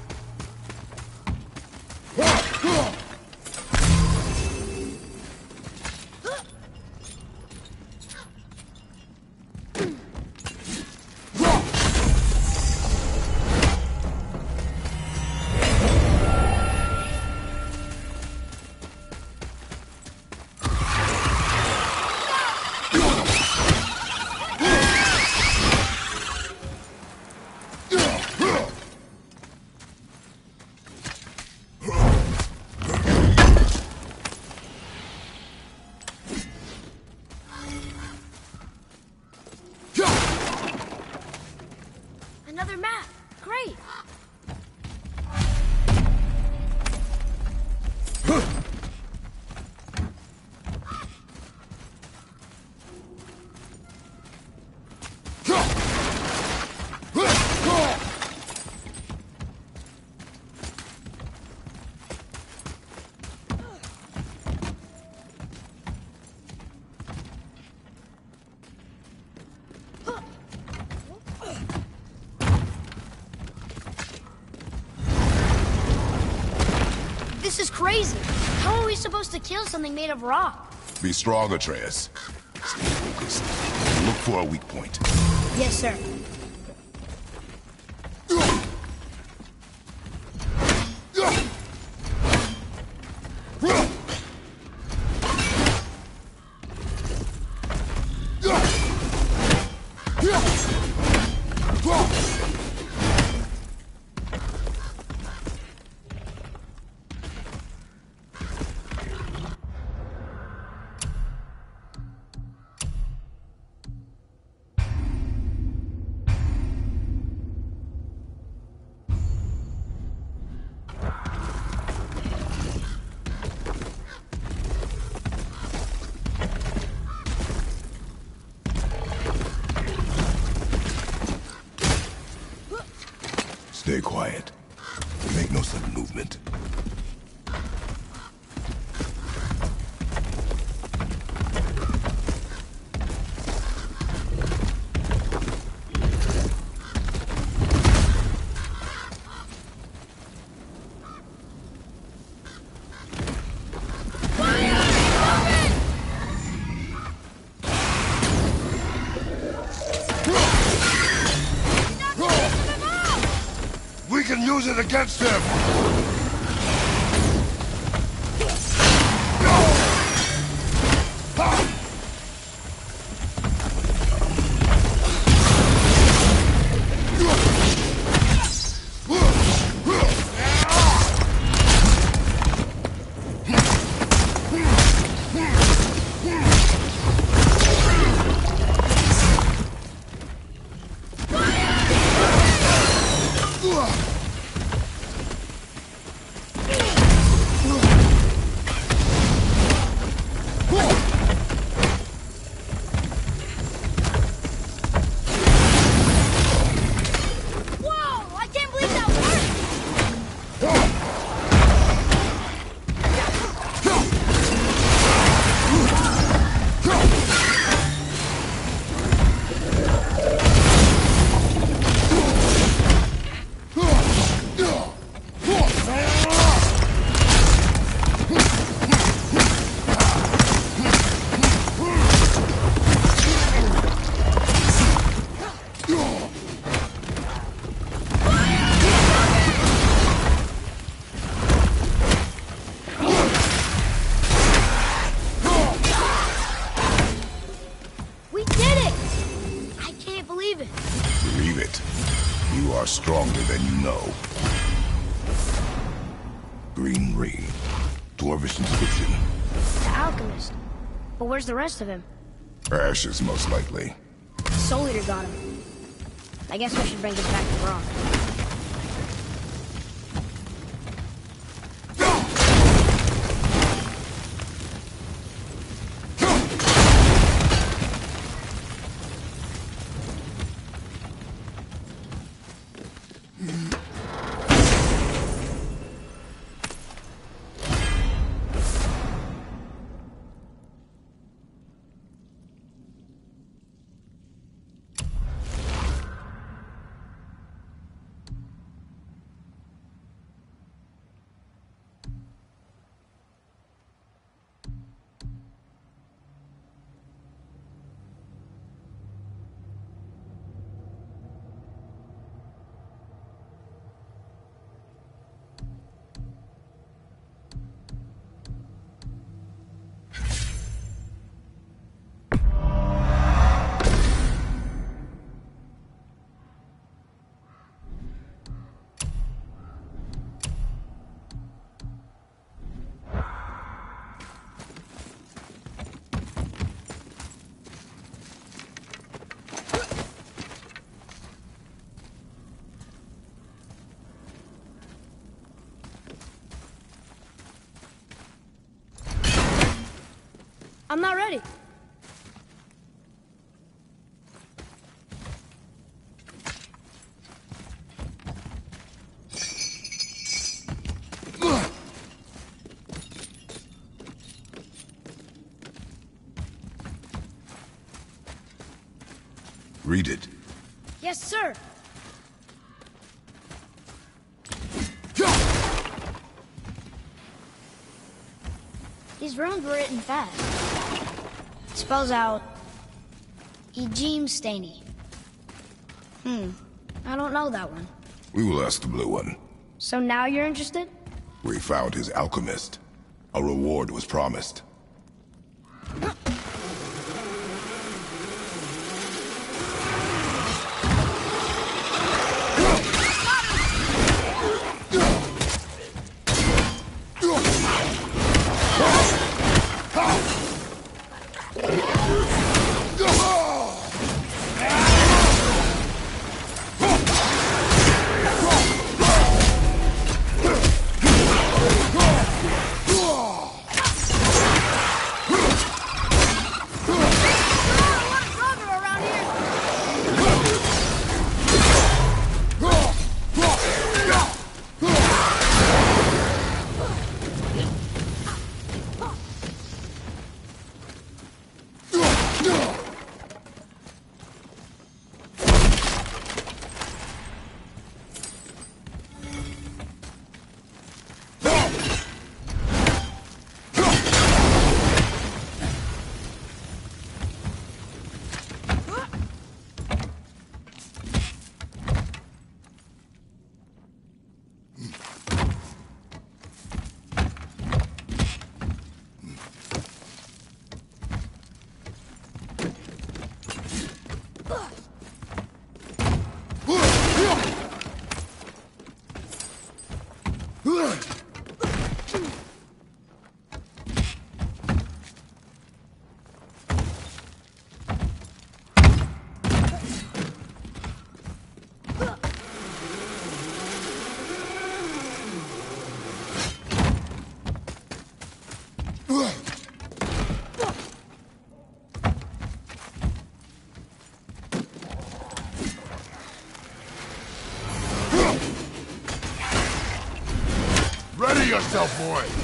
This is crazy. How are we supposed to kill something made of rock? Be strong, Atreus. Stay focused. Look for a weak point. Yes, sir. Use it where's the rest of him? Ashes, most likely. Soul Eater got him. I guess we should bring this back I'm not ready. Read it. Yes, sir. These runes were written fast. Spells out Ejim Staney. Hmm. I don't know that one. We will ask the blue one. So now you're interested? We found his alchemist. A reward was promised. Boy!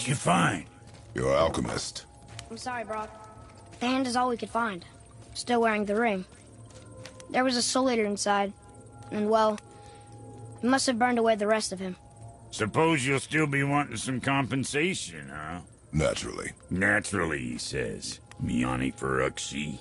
What'd you find? Your alchemist. I'm sorry, Brok. The hand is all we could find. Still wearing the ring. There was a soul eater inside, and well, it must have burned away the rest of him. Suppose you'll still be wanting some compensation, huh? Naturally. Naturally, he says. Miani Feruxi.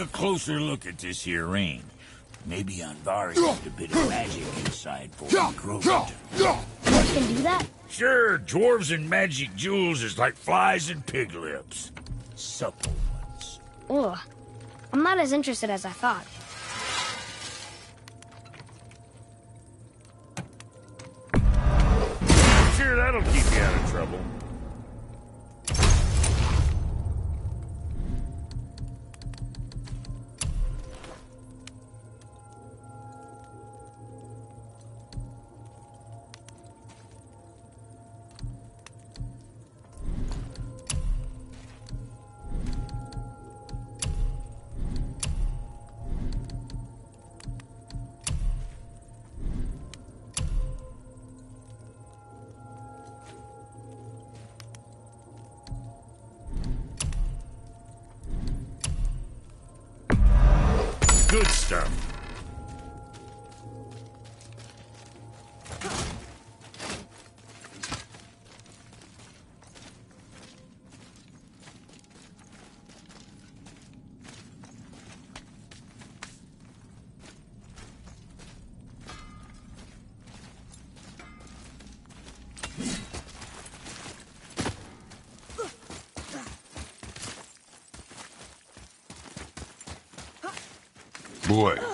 A closer look at this here ring. Maybe Andvari left a bit of magic inside for grows it. Dwarves can do that? Sure, dwarves and magic jewels is like flies and pig lips. Supple ones. Ugh. I'm not as interested as I thought. Boy.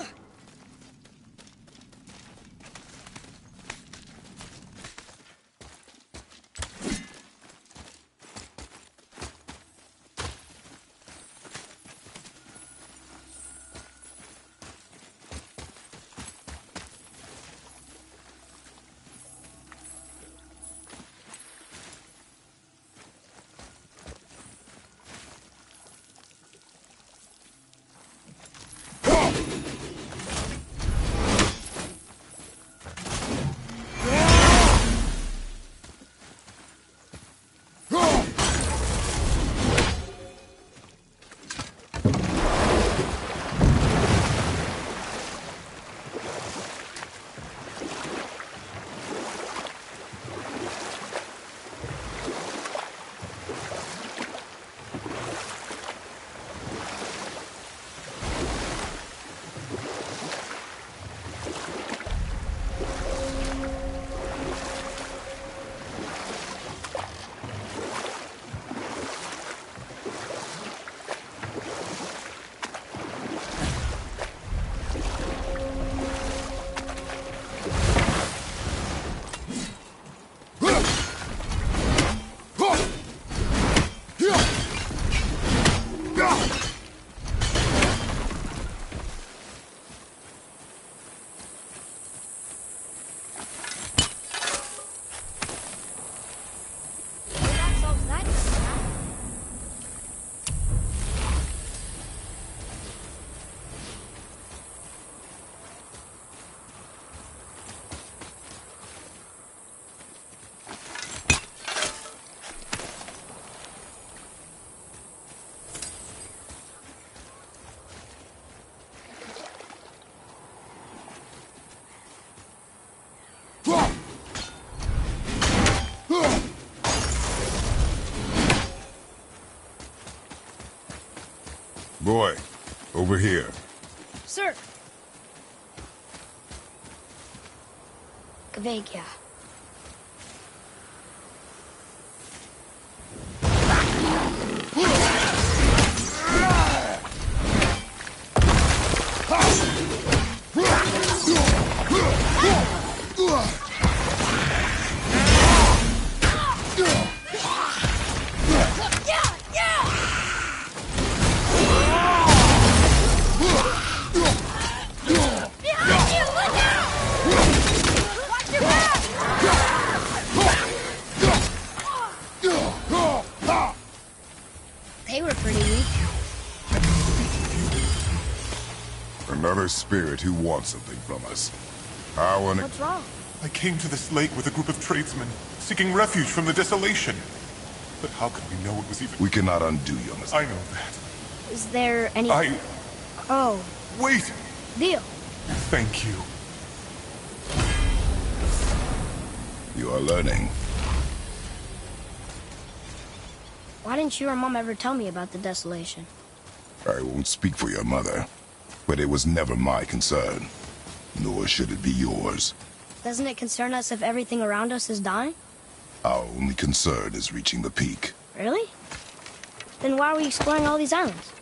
Boy, over here. Sir. Kvekia. Spirit who wants something from us. How un- What's wrong? I came to this lake with a group of tradesmen, seeking refuge from the desolation. But how could we know it was even... We cannot undo your mistake. I know that. Is there any... I... Oh, Wait! deal. Thank you. You are learning. Why didn't you or Mom ever tell me about the desolation? I won't speak for your mother, but it was never my concern. Nor should it be yours. Doesn't it concern us if everything around us is dying? Our only concern is reaching the peak. Really? Then why are we exploring all these islands?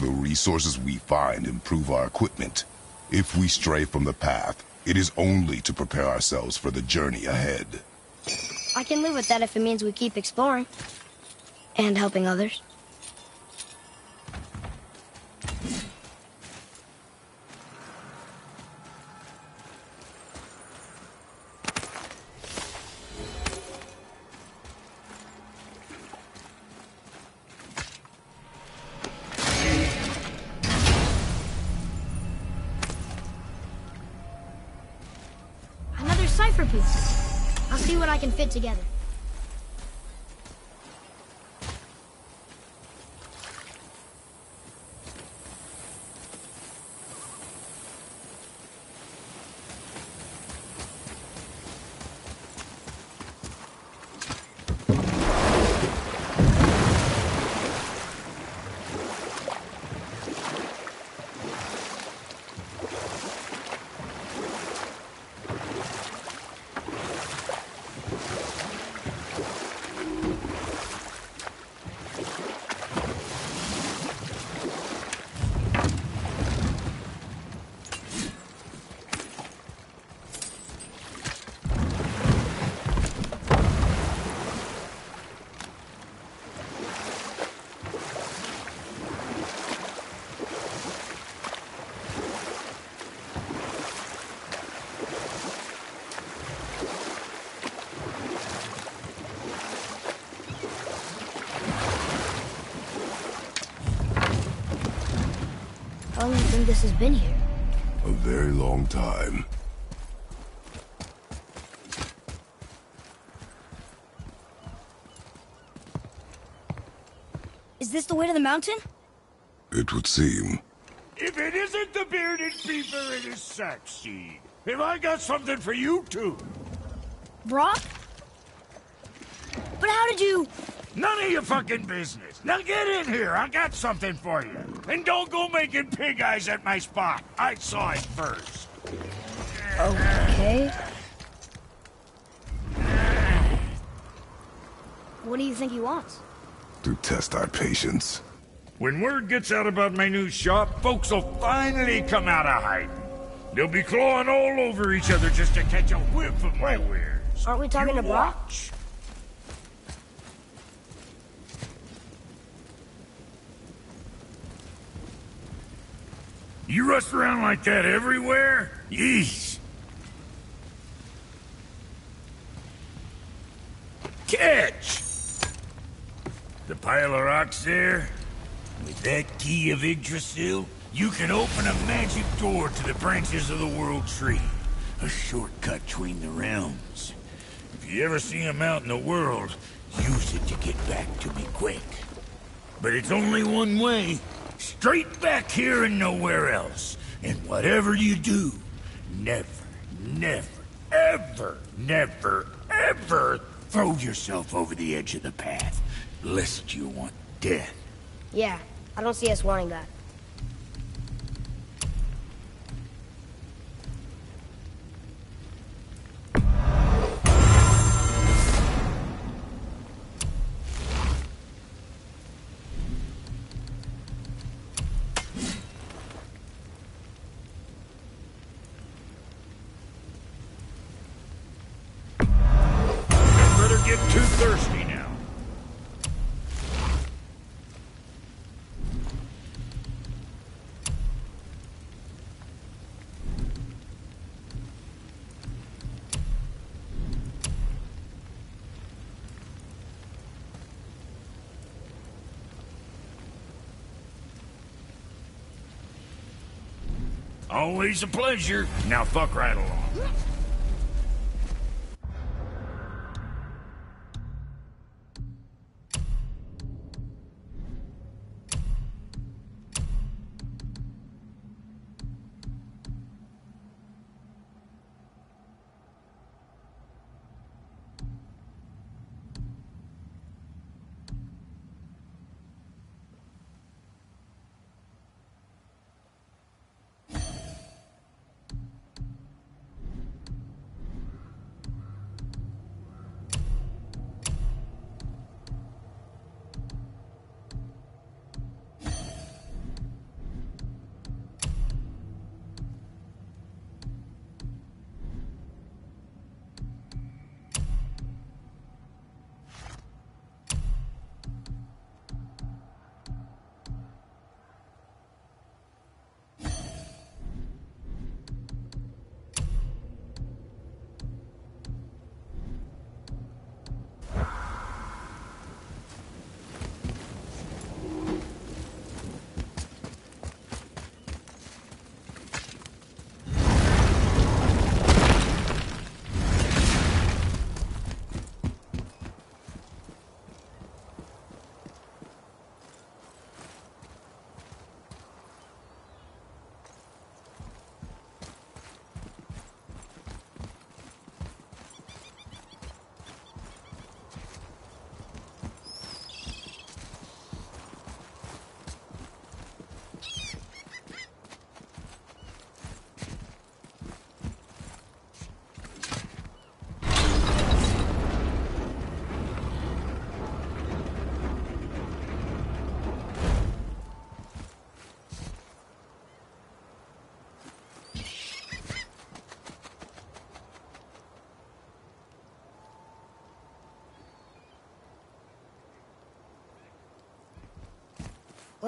The resources we find improve our equipment. If we stray from the path, it is only to prepare ourselves for the journey ahead. I can live with that if it means we keep exploring. And helping others. Another cipher piece. I'll see what I can fit together. How long do you think this has been here? A very long time. Is this the way to the mountain? It would seem. If it isn't the bearded beaver, it is Sackseed. Have I got something for you too? Brok? But how did you... None of your fucking business. Now get in here. I got something for you. And don't go making pig eyes at my spot. I saw it first. Okay. What do you think he wants? To test our patience. When word gets out about my new shop, folks will finally come out of hiding. They'll be clawing all over each other just to catch a whiff of my wares. Aren't we talking You to Brok? watch. You rush around like that everywhere? Yeesh. Catch! The pile of rocks there? With that key of Yggdrasil, you can open a magic door to the branches of the World Tree. A shortcut between the realms. If you ever see him out in the world, use it to get back to me quick. But it's only one way. Straight back here and nowhere else. And whatever you do, never, never, ever, never, ever throw yourself over the edge of the path, lest you want death. Yeah, I don't see us wanting that. get too thirsty now. Always a pleasure. Now fuck right along.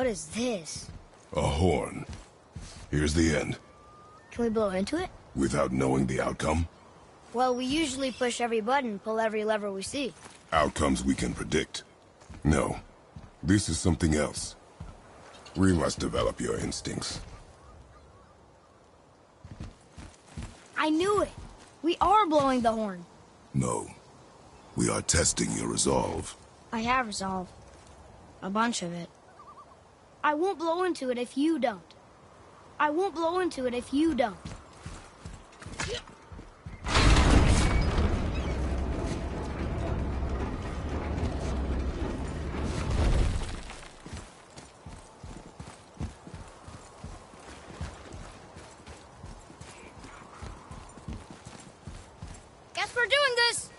What is this? A horn. Here's the end. Can we blow into it? Without knowing the outcome? Well, we usually push every button, pull every lever we see. Outcomes we can predict. No. This is something else. We must develop your instincts. I knew it! We are blowing the horn. No. We are testing your resolve. I have resolve. A bunch of it. I won't blow into it if you don't. I won't blow into it if you don't. Guess we're doing this!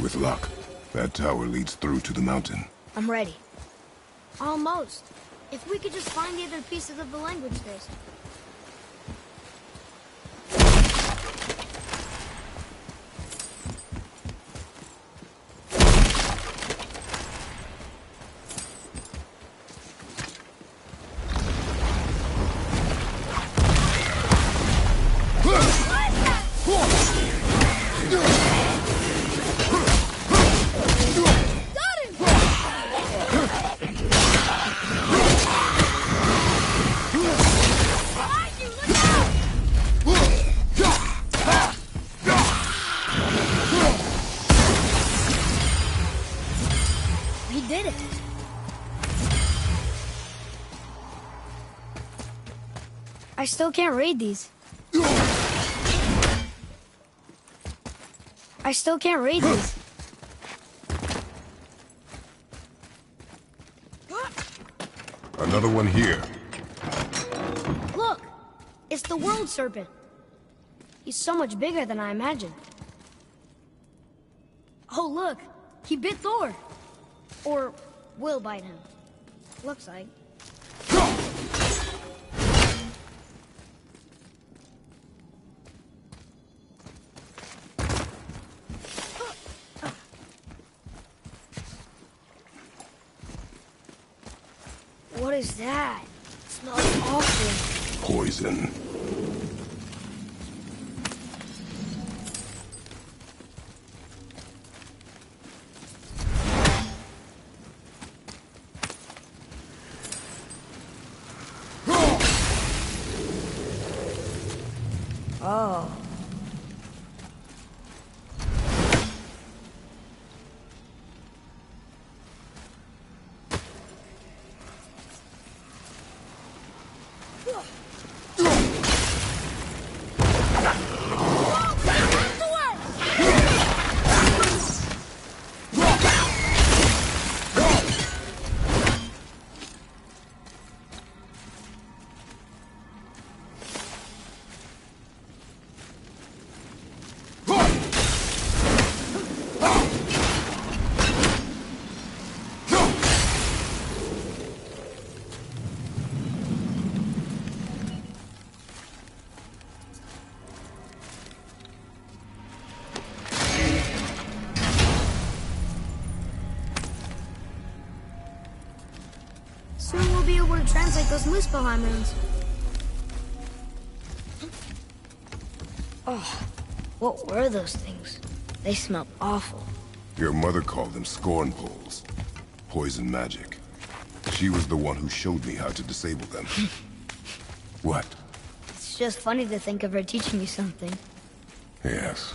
With luck, that tower leads through to the mountain. I'm ready. Almost. If we could just find the other pieces of the language there's. Still can't read these. I still can't read these. Another one here. Look! It's the world serpent. He's so much bigger than I imagined. Oh, look! He bit Thor! Or will bite him. Looks like. Is that? It smells awful. Poison. Translate those Muspelheim runes. Oh, what were those things? They smelled awful. Your mother called them scorn poles. Poison magic. She was the one who showed me how to disable them. [LAUGHS] what? It's just funny to think of her teaching you something. Yes.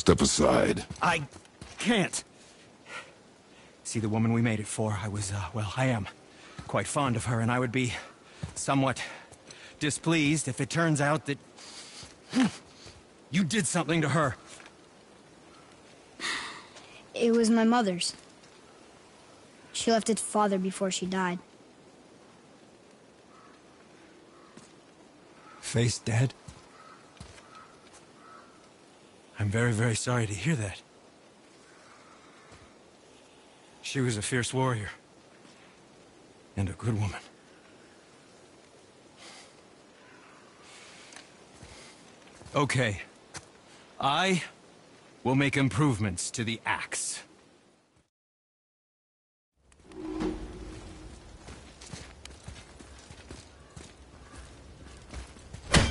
Step aside. I can't. See, the woman we made it for, I was, uh, well, I am quite fond of her, and I would be somewhat displeased if it turns out that [SIGHS] you did something to her. It was my mother's. She left its father before she died. Face dead? I'm very, very sorry to hear that. She was a fierce warrior. And a good woman. Okay. I will make improvements to the axe.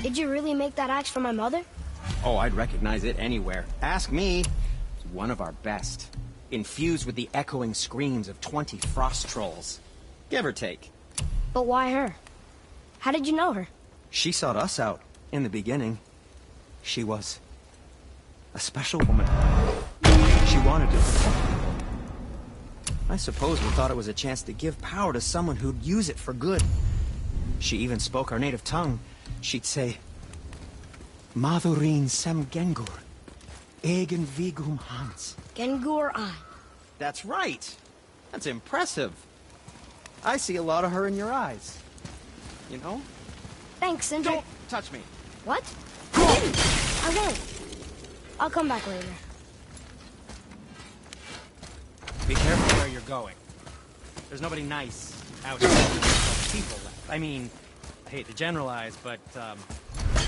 Did you really make that axe for my mother? Oh, I'd recognize it anywhere. Ask me. It's one of our best. Infused with the echoing screams of 20 frost trolls. Give or take. But why her? How did you know her? She sought us out in the beginning. She was a special woman. She wanted to protect people. I suppose we thought it was a chance to give power to someone who'd use it for good. She even spoke our native tongue. She'd say, Madurin sem gengur, egen vigum hans. Gengur I. That's right. That's impressive. I see a lot of her in your eyes. You know? Thanks, Sindri. Don't touch me. What? I won't. I'll come back later. Be careful where you're going. There's nobody nice out here. People left. I mean, I hate to generalize, but, um, most of them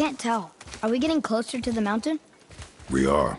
can't tell. Are we getting closer to the mountain? We are.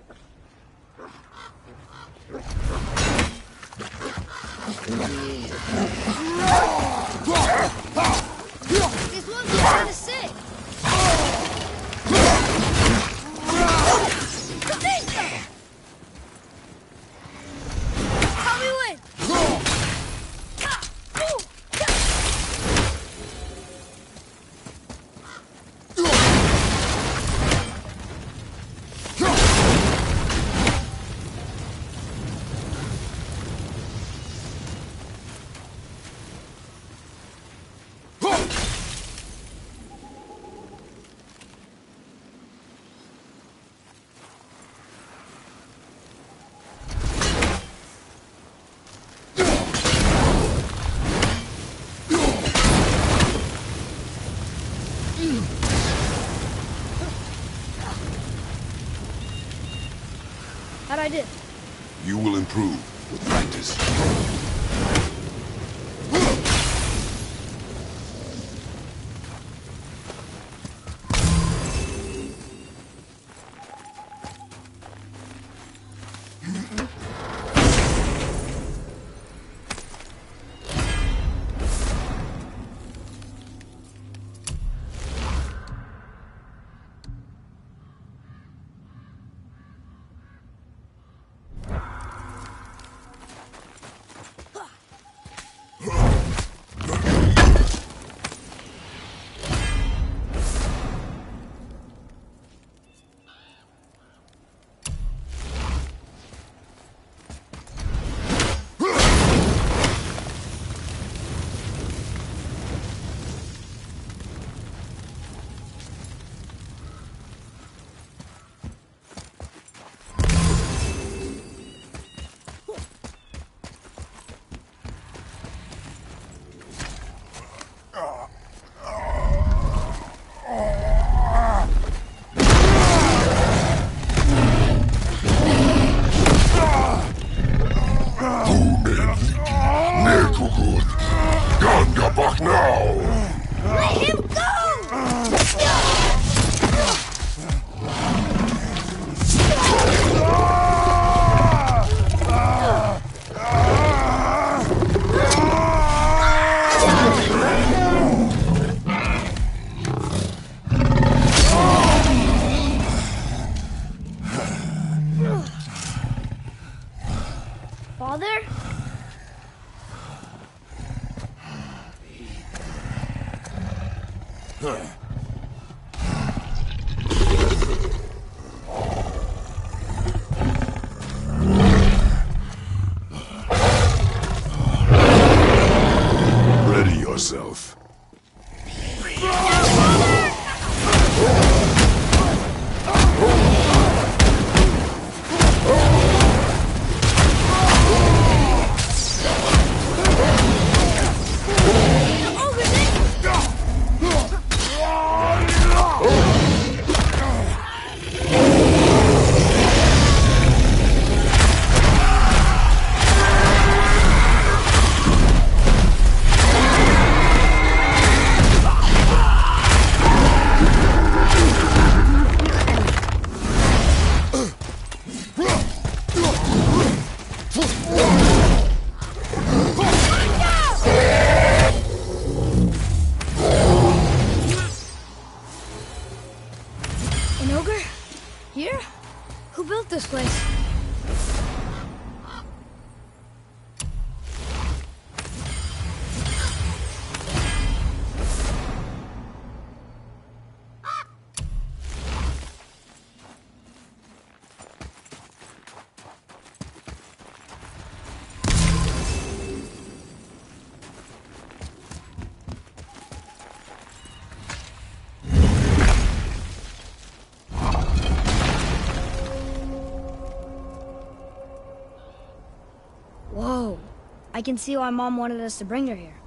I can see why Mom wanted us to bring her here.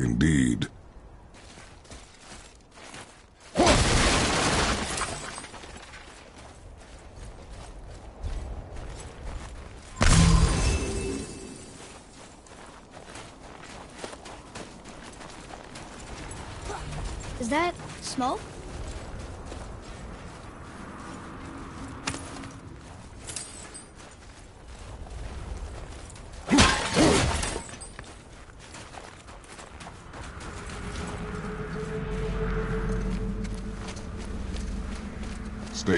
Indeed. Is that smoke? Stay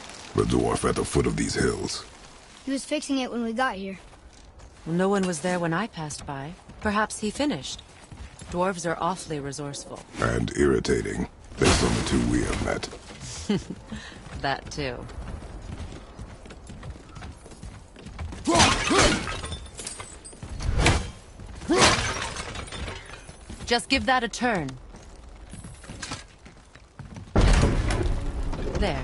The dwarf at the foot of these hills. He was fixing it when we got here. Well, no one was there when I passed by. Perhaps he finished. Dwarves are awfully resourceful. And irritating, based on the two we have met. [LAUGHS] That too. Just give that a turn. There.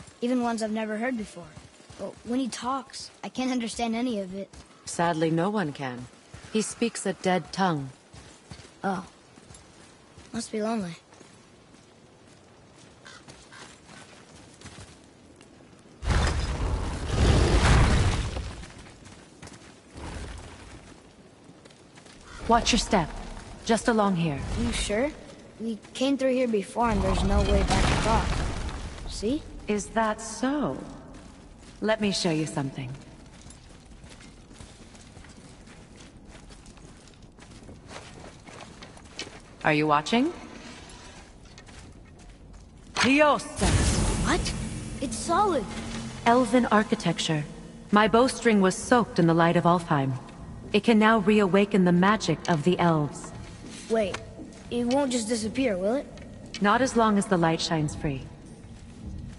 even ones I've never heard before. But when he talks, I can't understand any of it. Sadly, no one can. He speaks a dead tongue. Oh. Must be lonely. Watch your step. Just along here. You sure? We came through here before and there's no way back across. See? Is that so? Let me show you something. Are you watching? Diosta! What? It's solid. Elven architecture. My bowstring was soaked in the light of Alfheim. It can now reawaken the magic of the elves. Wait, it won't just disappear, will it? Not as long as the light shines free.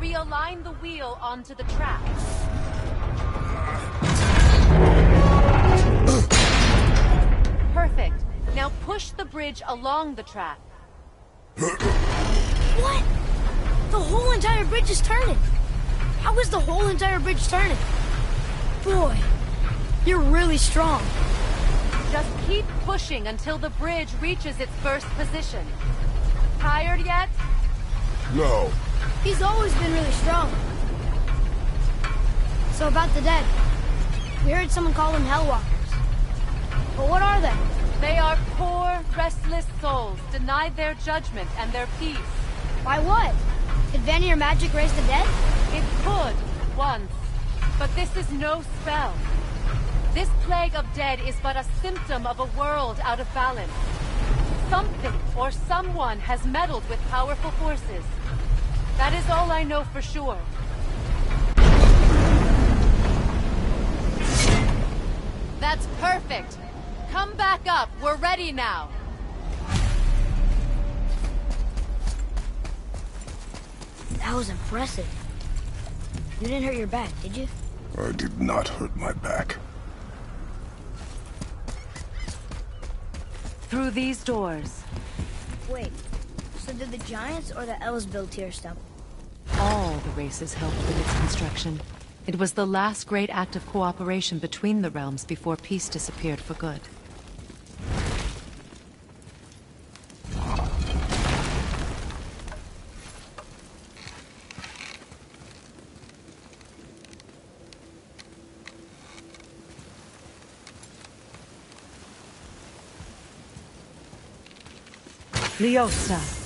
Realign the wheel onto the track. Perfect. Now push the bridge along the track. What? The whole entire bridge is turning. How is the whole entire bridge turning? Boy, you're really strong. Just keep pushing until the bridge reaches its first position. Tired yet? No. He's always been really strong. So about the dead. We heard someone call them Hellwalkers. But what are they? They are poor, restless souls, denied their judgment and their peace. By what? Did Vanir magic raise the dead? It could, once. But this is no spell. This plague of dead is but a symptom of a world out of balance. Something or someone has meddled with powerful forces. That is all I know for sure. That's perfect. Come back up. We're ready now. That was impressive. You didn't hurt your back, did you? I did not hurt my back. Through these doors, Wait, so did the Giants or the Elves build Tyr's temple? all the races helped with its construction. It was the last great act of cooperation between the realms before peace disappeared for good. Leosta.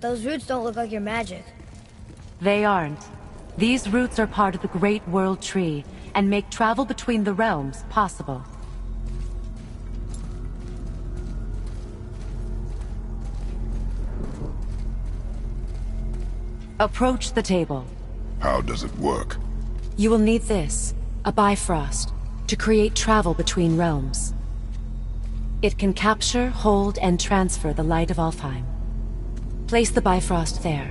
Those roots don't look like your magic. They aren't. These roots are part of the Great World Tree and make travel between the realms possible. Approach the table. How does it work? You will need this, a Bifrost, to create travel between realms. It can capture, hold, and transfer the light of Alfheim. Place the Bifrost there.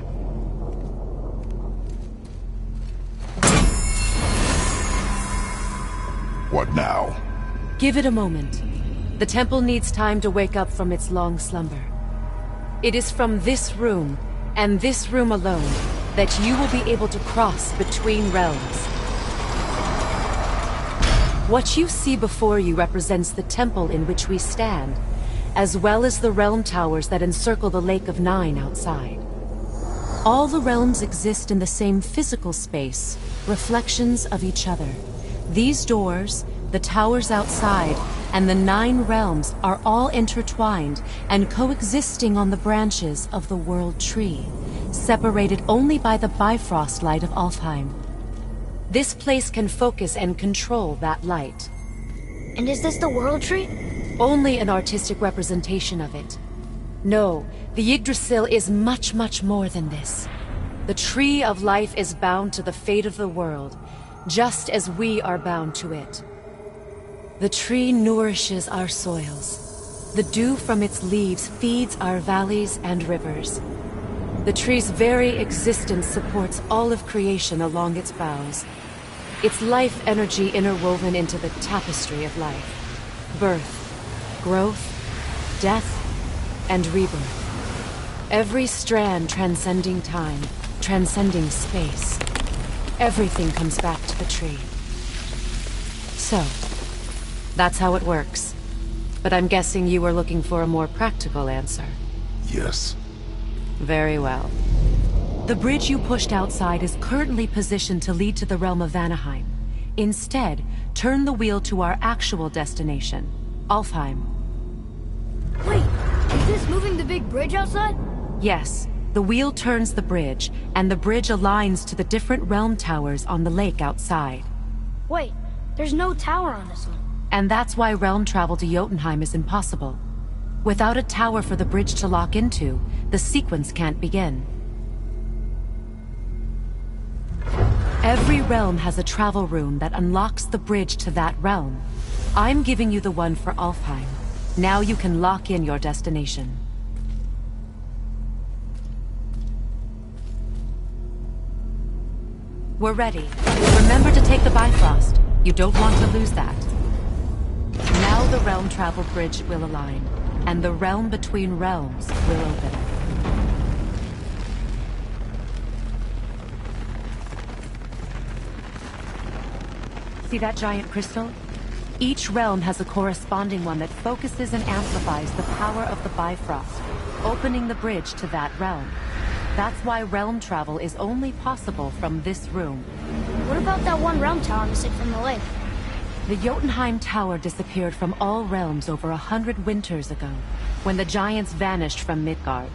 What now? Give it a moment. The temple needs time to wake up from its long slumber. It is from this room, and this room alone, that you will be able to cross between realms. What you see before you represents the temple in which we stand, as well as the realm towers that encircle the Lake of Nine outside. All the realms exist in the same physical space, reflections of each other. These doors, the towers outside, and the nine realms are all intertwined and coexisting on the branches of the World Tree, separated only by the Bifrost light of Alfheim. This place can focus and control that light. And is this the World Tree? Only an artistic representation of it. No, the Yggdrasil is much, much more than this. The Tree of Life is bound to the fate of the world, just as we are bound to it. The tree nourishes our soils. The dew from its leaves feeds our valleys and rivers. The tree's very existence supports all of creation along its boughs. Its life energy interwoven into the tapestry of life. Birth, growth, death, and rebirth. Every strand transcending time, transcending space. Everything comes back to the tree. So, that's how it works. But I'm guessing you were looking for a more practical answer. Yes. Very well. The bridge you pushed outside is currently positioned to lead to the realm of Vanaheim. Instead, turn the wheel to our actual destination, Alfheim. Wait, is this moving the big bridge outside? Yes, the wheel turns the bridge, and the bridge aligns to the different realm towers on the lake outside. Wait, there's no tower on this one. And that's why realm travel to Jotunheim is impossible. Without a tower for the bridge to lock into, the sequence can't begin. Every realm has a travel rune that unlocks the bridge to that realm. I'm giving you the one for Alfheim. Now you can lock in your destination. We're ready. Remember to take the Bifrost. You don't want to lose that. Now the realm travel bridge will align, and the realm between realms will open. See that giant crystal? Each realm has a corresponding one that focuses and amplifies the power of the Bifrost, opening the bridge to that realm. That's why realm travel is only possible from this room. What about that one realm tower missing from the lake? The Jotunheim Tower disappeared from all realms over a hundred winters ago, when the giants vanished from Midgard.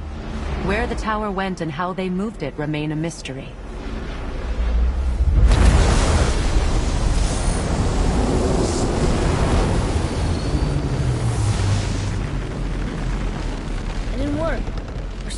Where the tower went and how they moved it remain a mystery.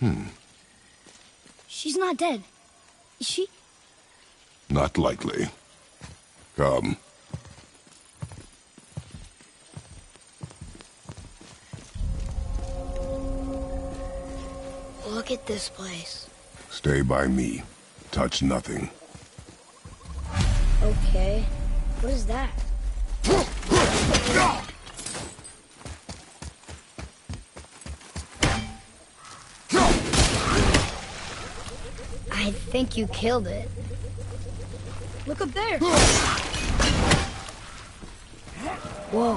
Hmm. She's not dead. Is she? Not likely. Come. Look at this place. Stay by me. Touch nothing. Okay. What is that? [LAUGHS] I think you killed it. Look up there. Whoa,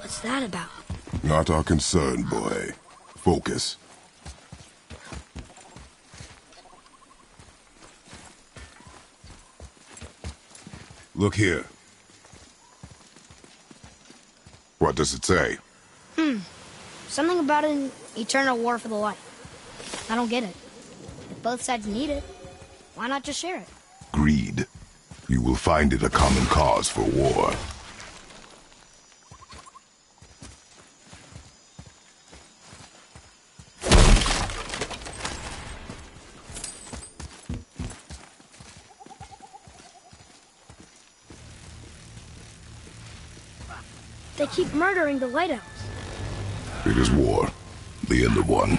what's that about? Not our concern, boy. Focus. Look here. What does it say? Hmm. Something about an eternal war for the light. I don't get it. If both sides need it, why not just share it? Greed. You will find it a common cause for war. They keep murdering the lighthouse. It is war. The end of one.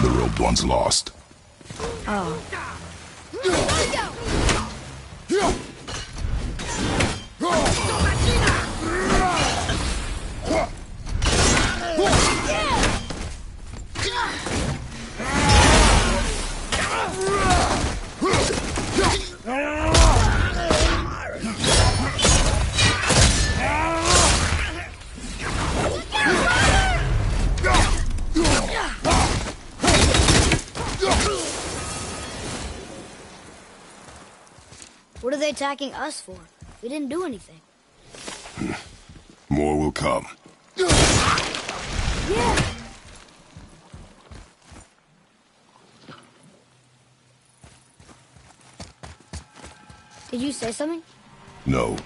The robed one's lost. Oh. What are they attacking us for? We didn't do anything. [LAUGHS] More will come. Yeah. Did you say something? No.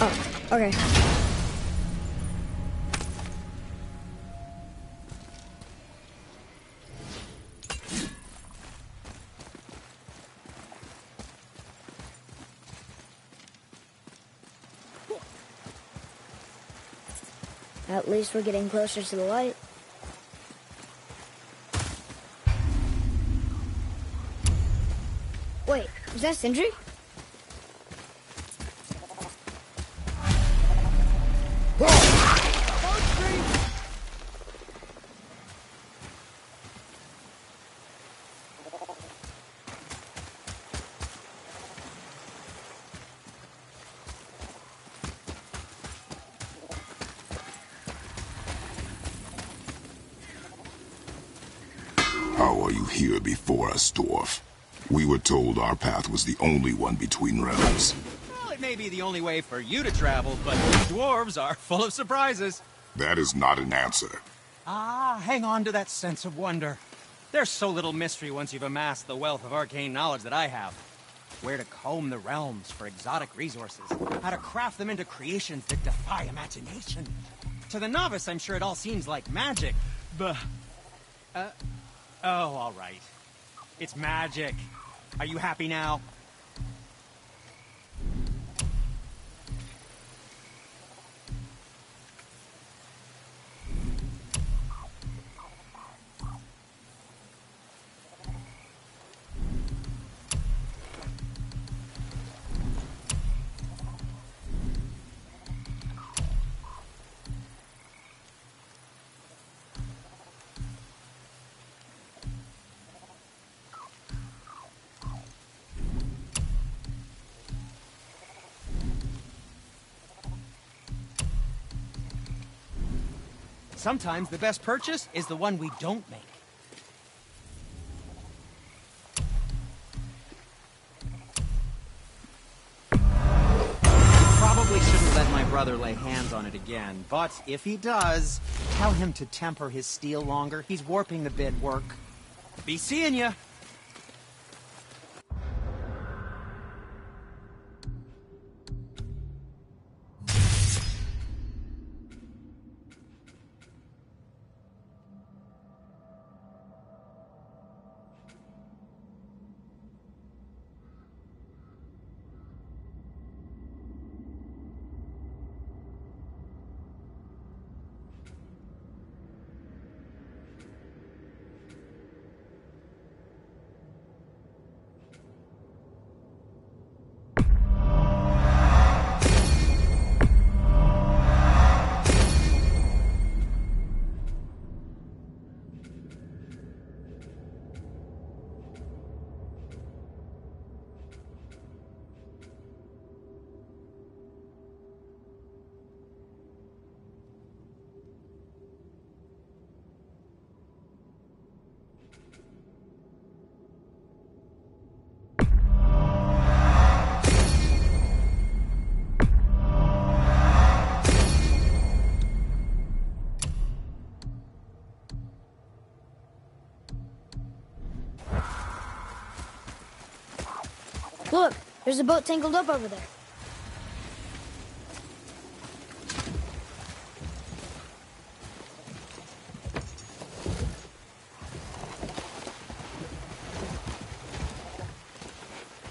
Oh, okay. At least we're getting closer to the light. Wait, is that Sindri? How are you here dwarf? We were told our path was the only one between realms. Well, it may be the only way for you to travel, but these dwarves are full of surprises. That is not an answer. Ah, hang on to that sense of wonder. There's so little mystery once you've amassed the wealth of arcane knowledge that I have. Where to comb the realms for exotic resources, how to craft them into creations that defy imagination. To the novice, I'm sure it all seems like magic, but... Uh, oh, all right. It's magic. Are you happy now? Sometimes the best purchase is the one we don't make. Probably shouldn't let my brother lay hands on it again, but if he does, tell him to temper his steel longer. He's warping the bit work. Be seeing ya! There's a boat tangled up over there.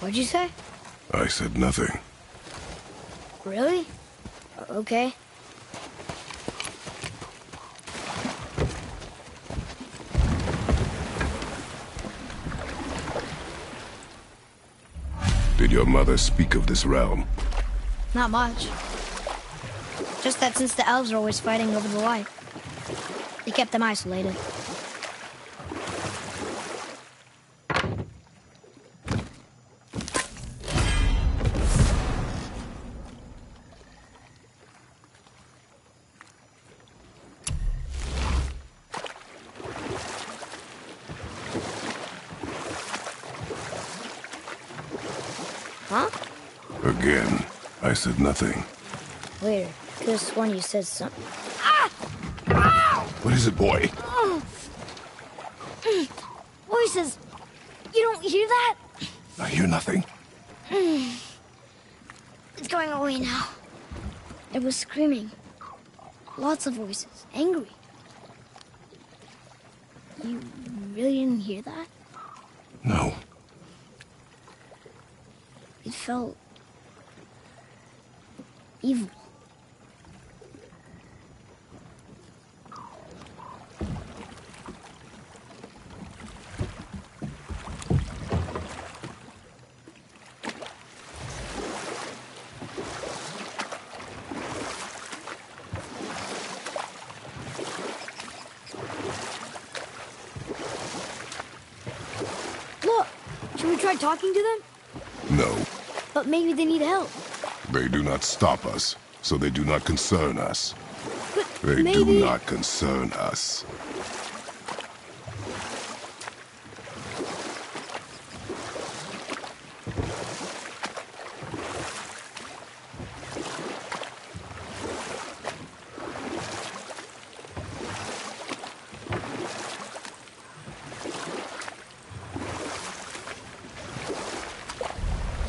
What'd you say? I said nothing. Really? Okay. Your mother speak of this realm? Not much. Just that since the elves are always fighting over the light, they kept them isolated. Huh? Again, I said nothing. Could have sworn you said something. Ah! What is it, boy? [CLEARS THROAT] Voices! You don't hear that? I hear nothing. [CLEARS THROAT] It's going away now. It was screaming. Lots of voices. Angry. You really didn't hear that? No. It felt... evil. Look! Should we try talking to them? No. But maybe they need help. They do not stop us, so they do not concern us. But They maybe... do not concern us.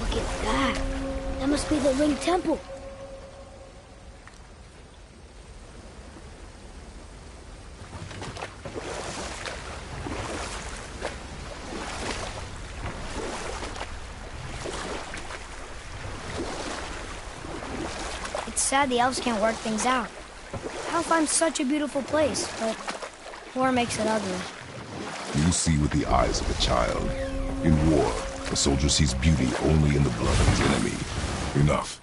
Look at that. That must be the Ring Temple. It's sad the elves can't work things out. Alfheim's such a beautiful place, but war makes it ugly. You see with the eyes of a child. In war, a soldier sees beauty only in the blood of his enemy. Enough.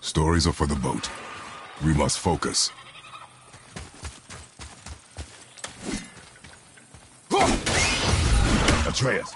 Stories are for the boat. We must focus. Atreus,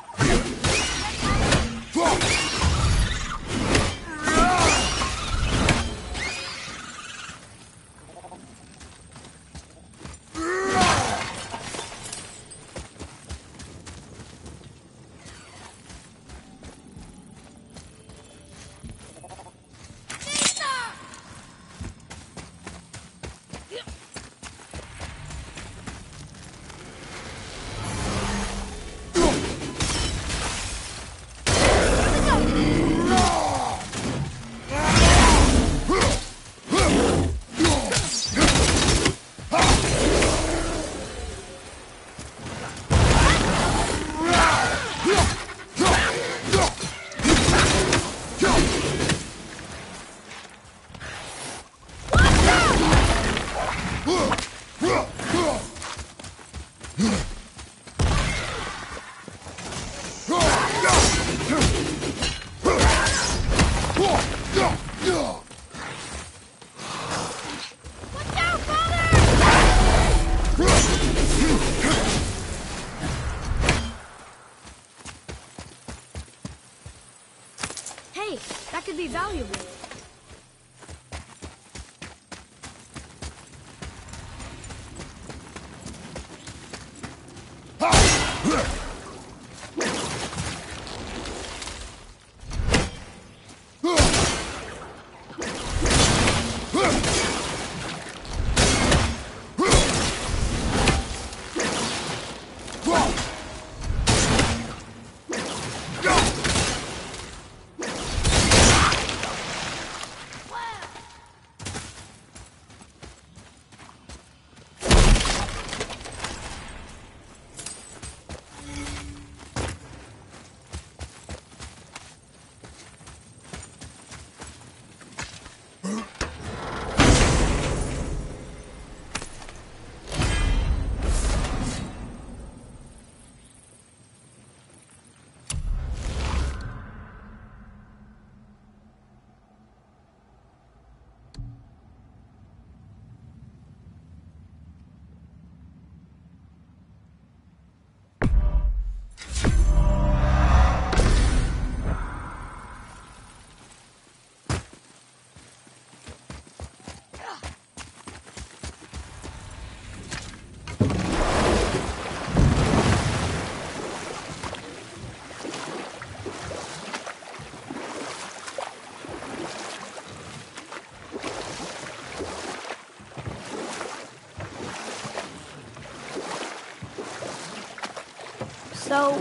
So,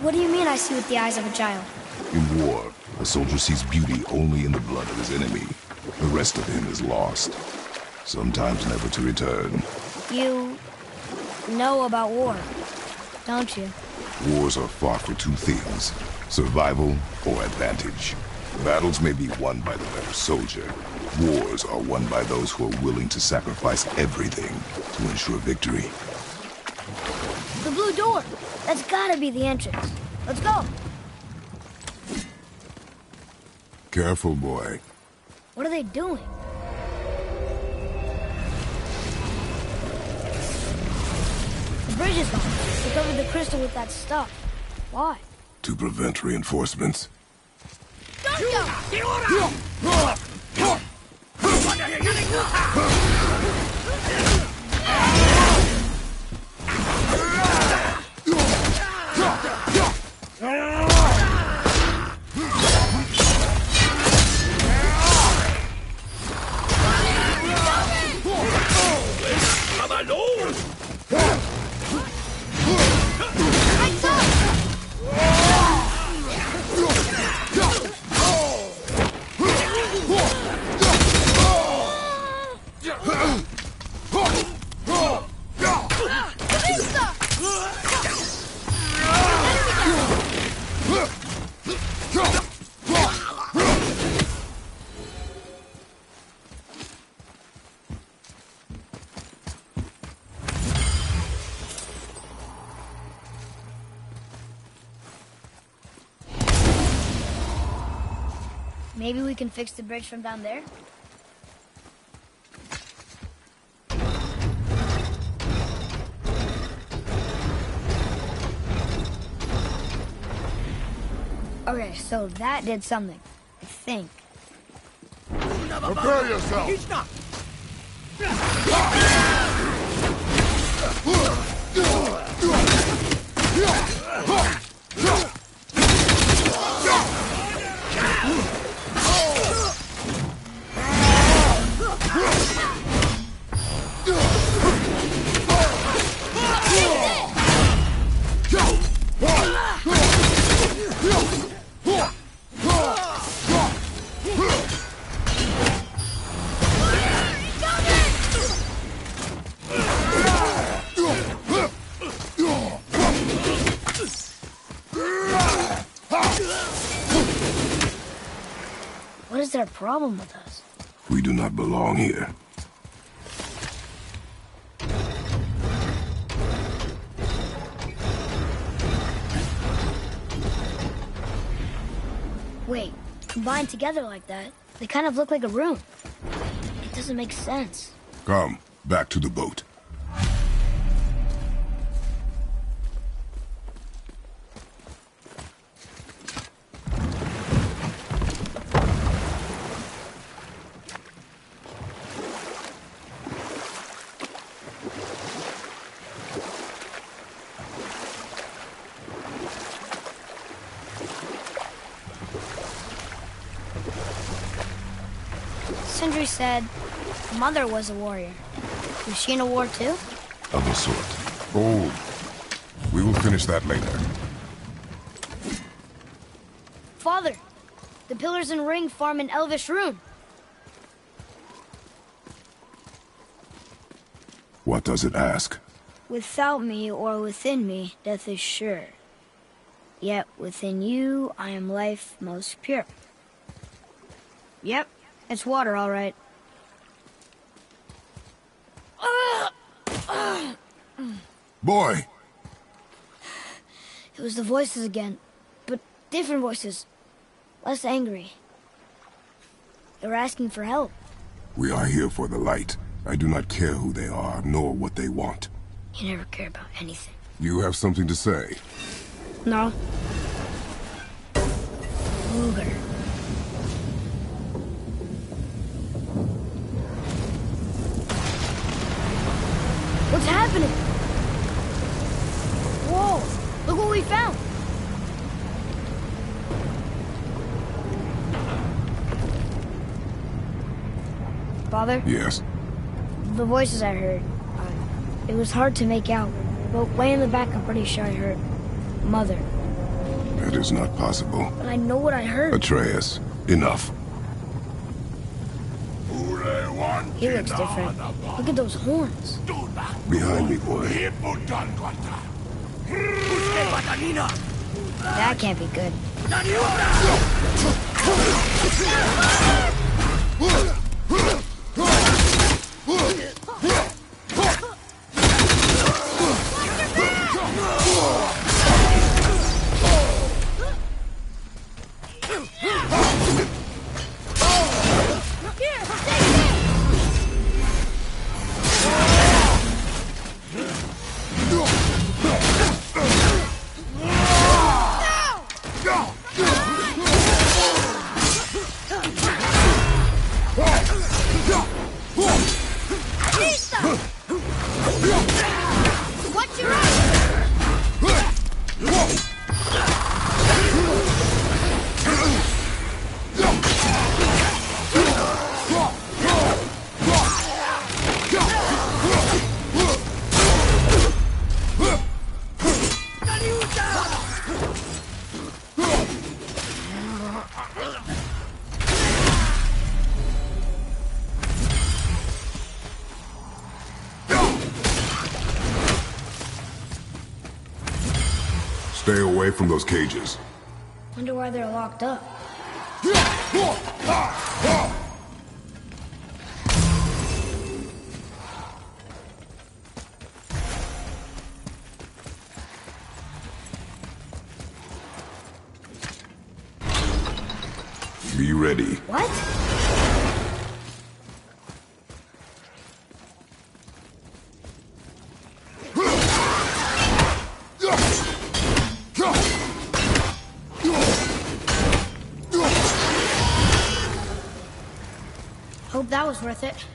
what do you mean I see with the eyes of a child? In war, a soldier sees beauty only in the blood of his enemy. The rest of him is lost, sometimes never to return. You know about war, don't you? Wars are fought for two things, survival or advantage. Battles may be won by the better soldier. Wars are won by those who are willing to sacrifice everything to ensure victory. The blue door! That's gotta be the entrance. Let's go! Careful, boy. What are they doing? The bridge is gone. They covered the crystal with that stuff. Why? To prevent reinforcements. Maybe we can fix the bridge from down there? Okay, so that did something. I think. Prepare yourself! Problem with us? We do not belong here. Wait, combined together like that, they kind of look like a room. It doesn't make sense. Come, back to the boat. Sindri said Mother was a warrior. Was she in a war too? Of a sort. Old. We will finish that later. Father, the pillars and ring form an elvish rune. What does it ask? Without me or within me, death is sure. Yet within you, I am life most pure. Yep, it's water, all right. Boy! It was the voices again, but different voices. Less angry. They were asking for help. We are here for the light. I do not care who they are, nor what they want. You never care about anything. You have something to say? No. Luger. What's happening? Whoa! Look what we found! Father, Yes. the voices I heard, uh, it was hard to make out, but way in the back I'm pretty sure I heard. Mother. That is not possible. But I know what I heard. Atreus, enough. He looks different. Look at those horns. Behind me, boy. That can't be good. From those cages. Wonder why they're locked up. Worth it.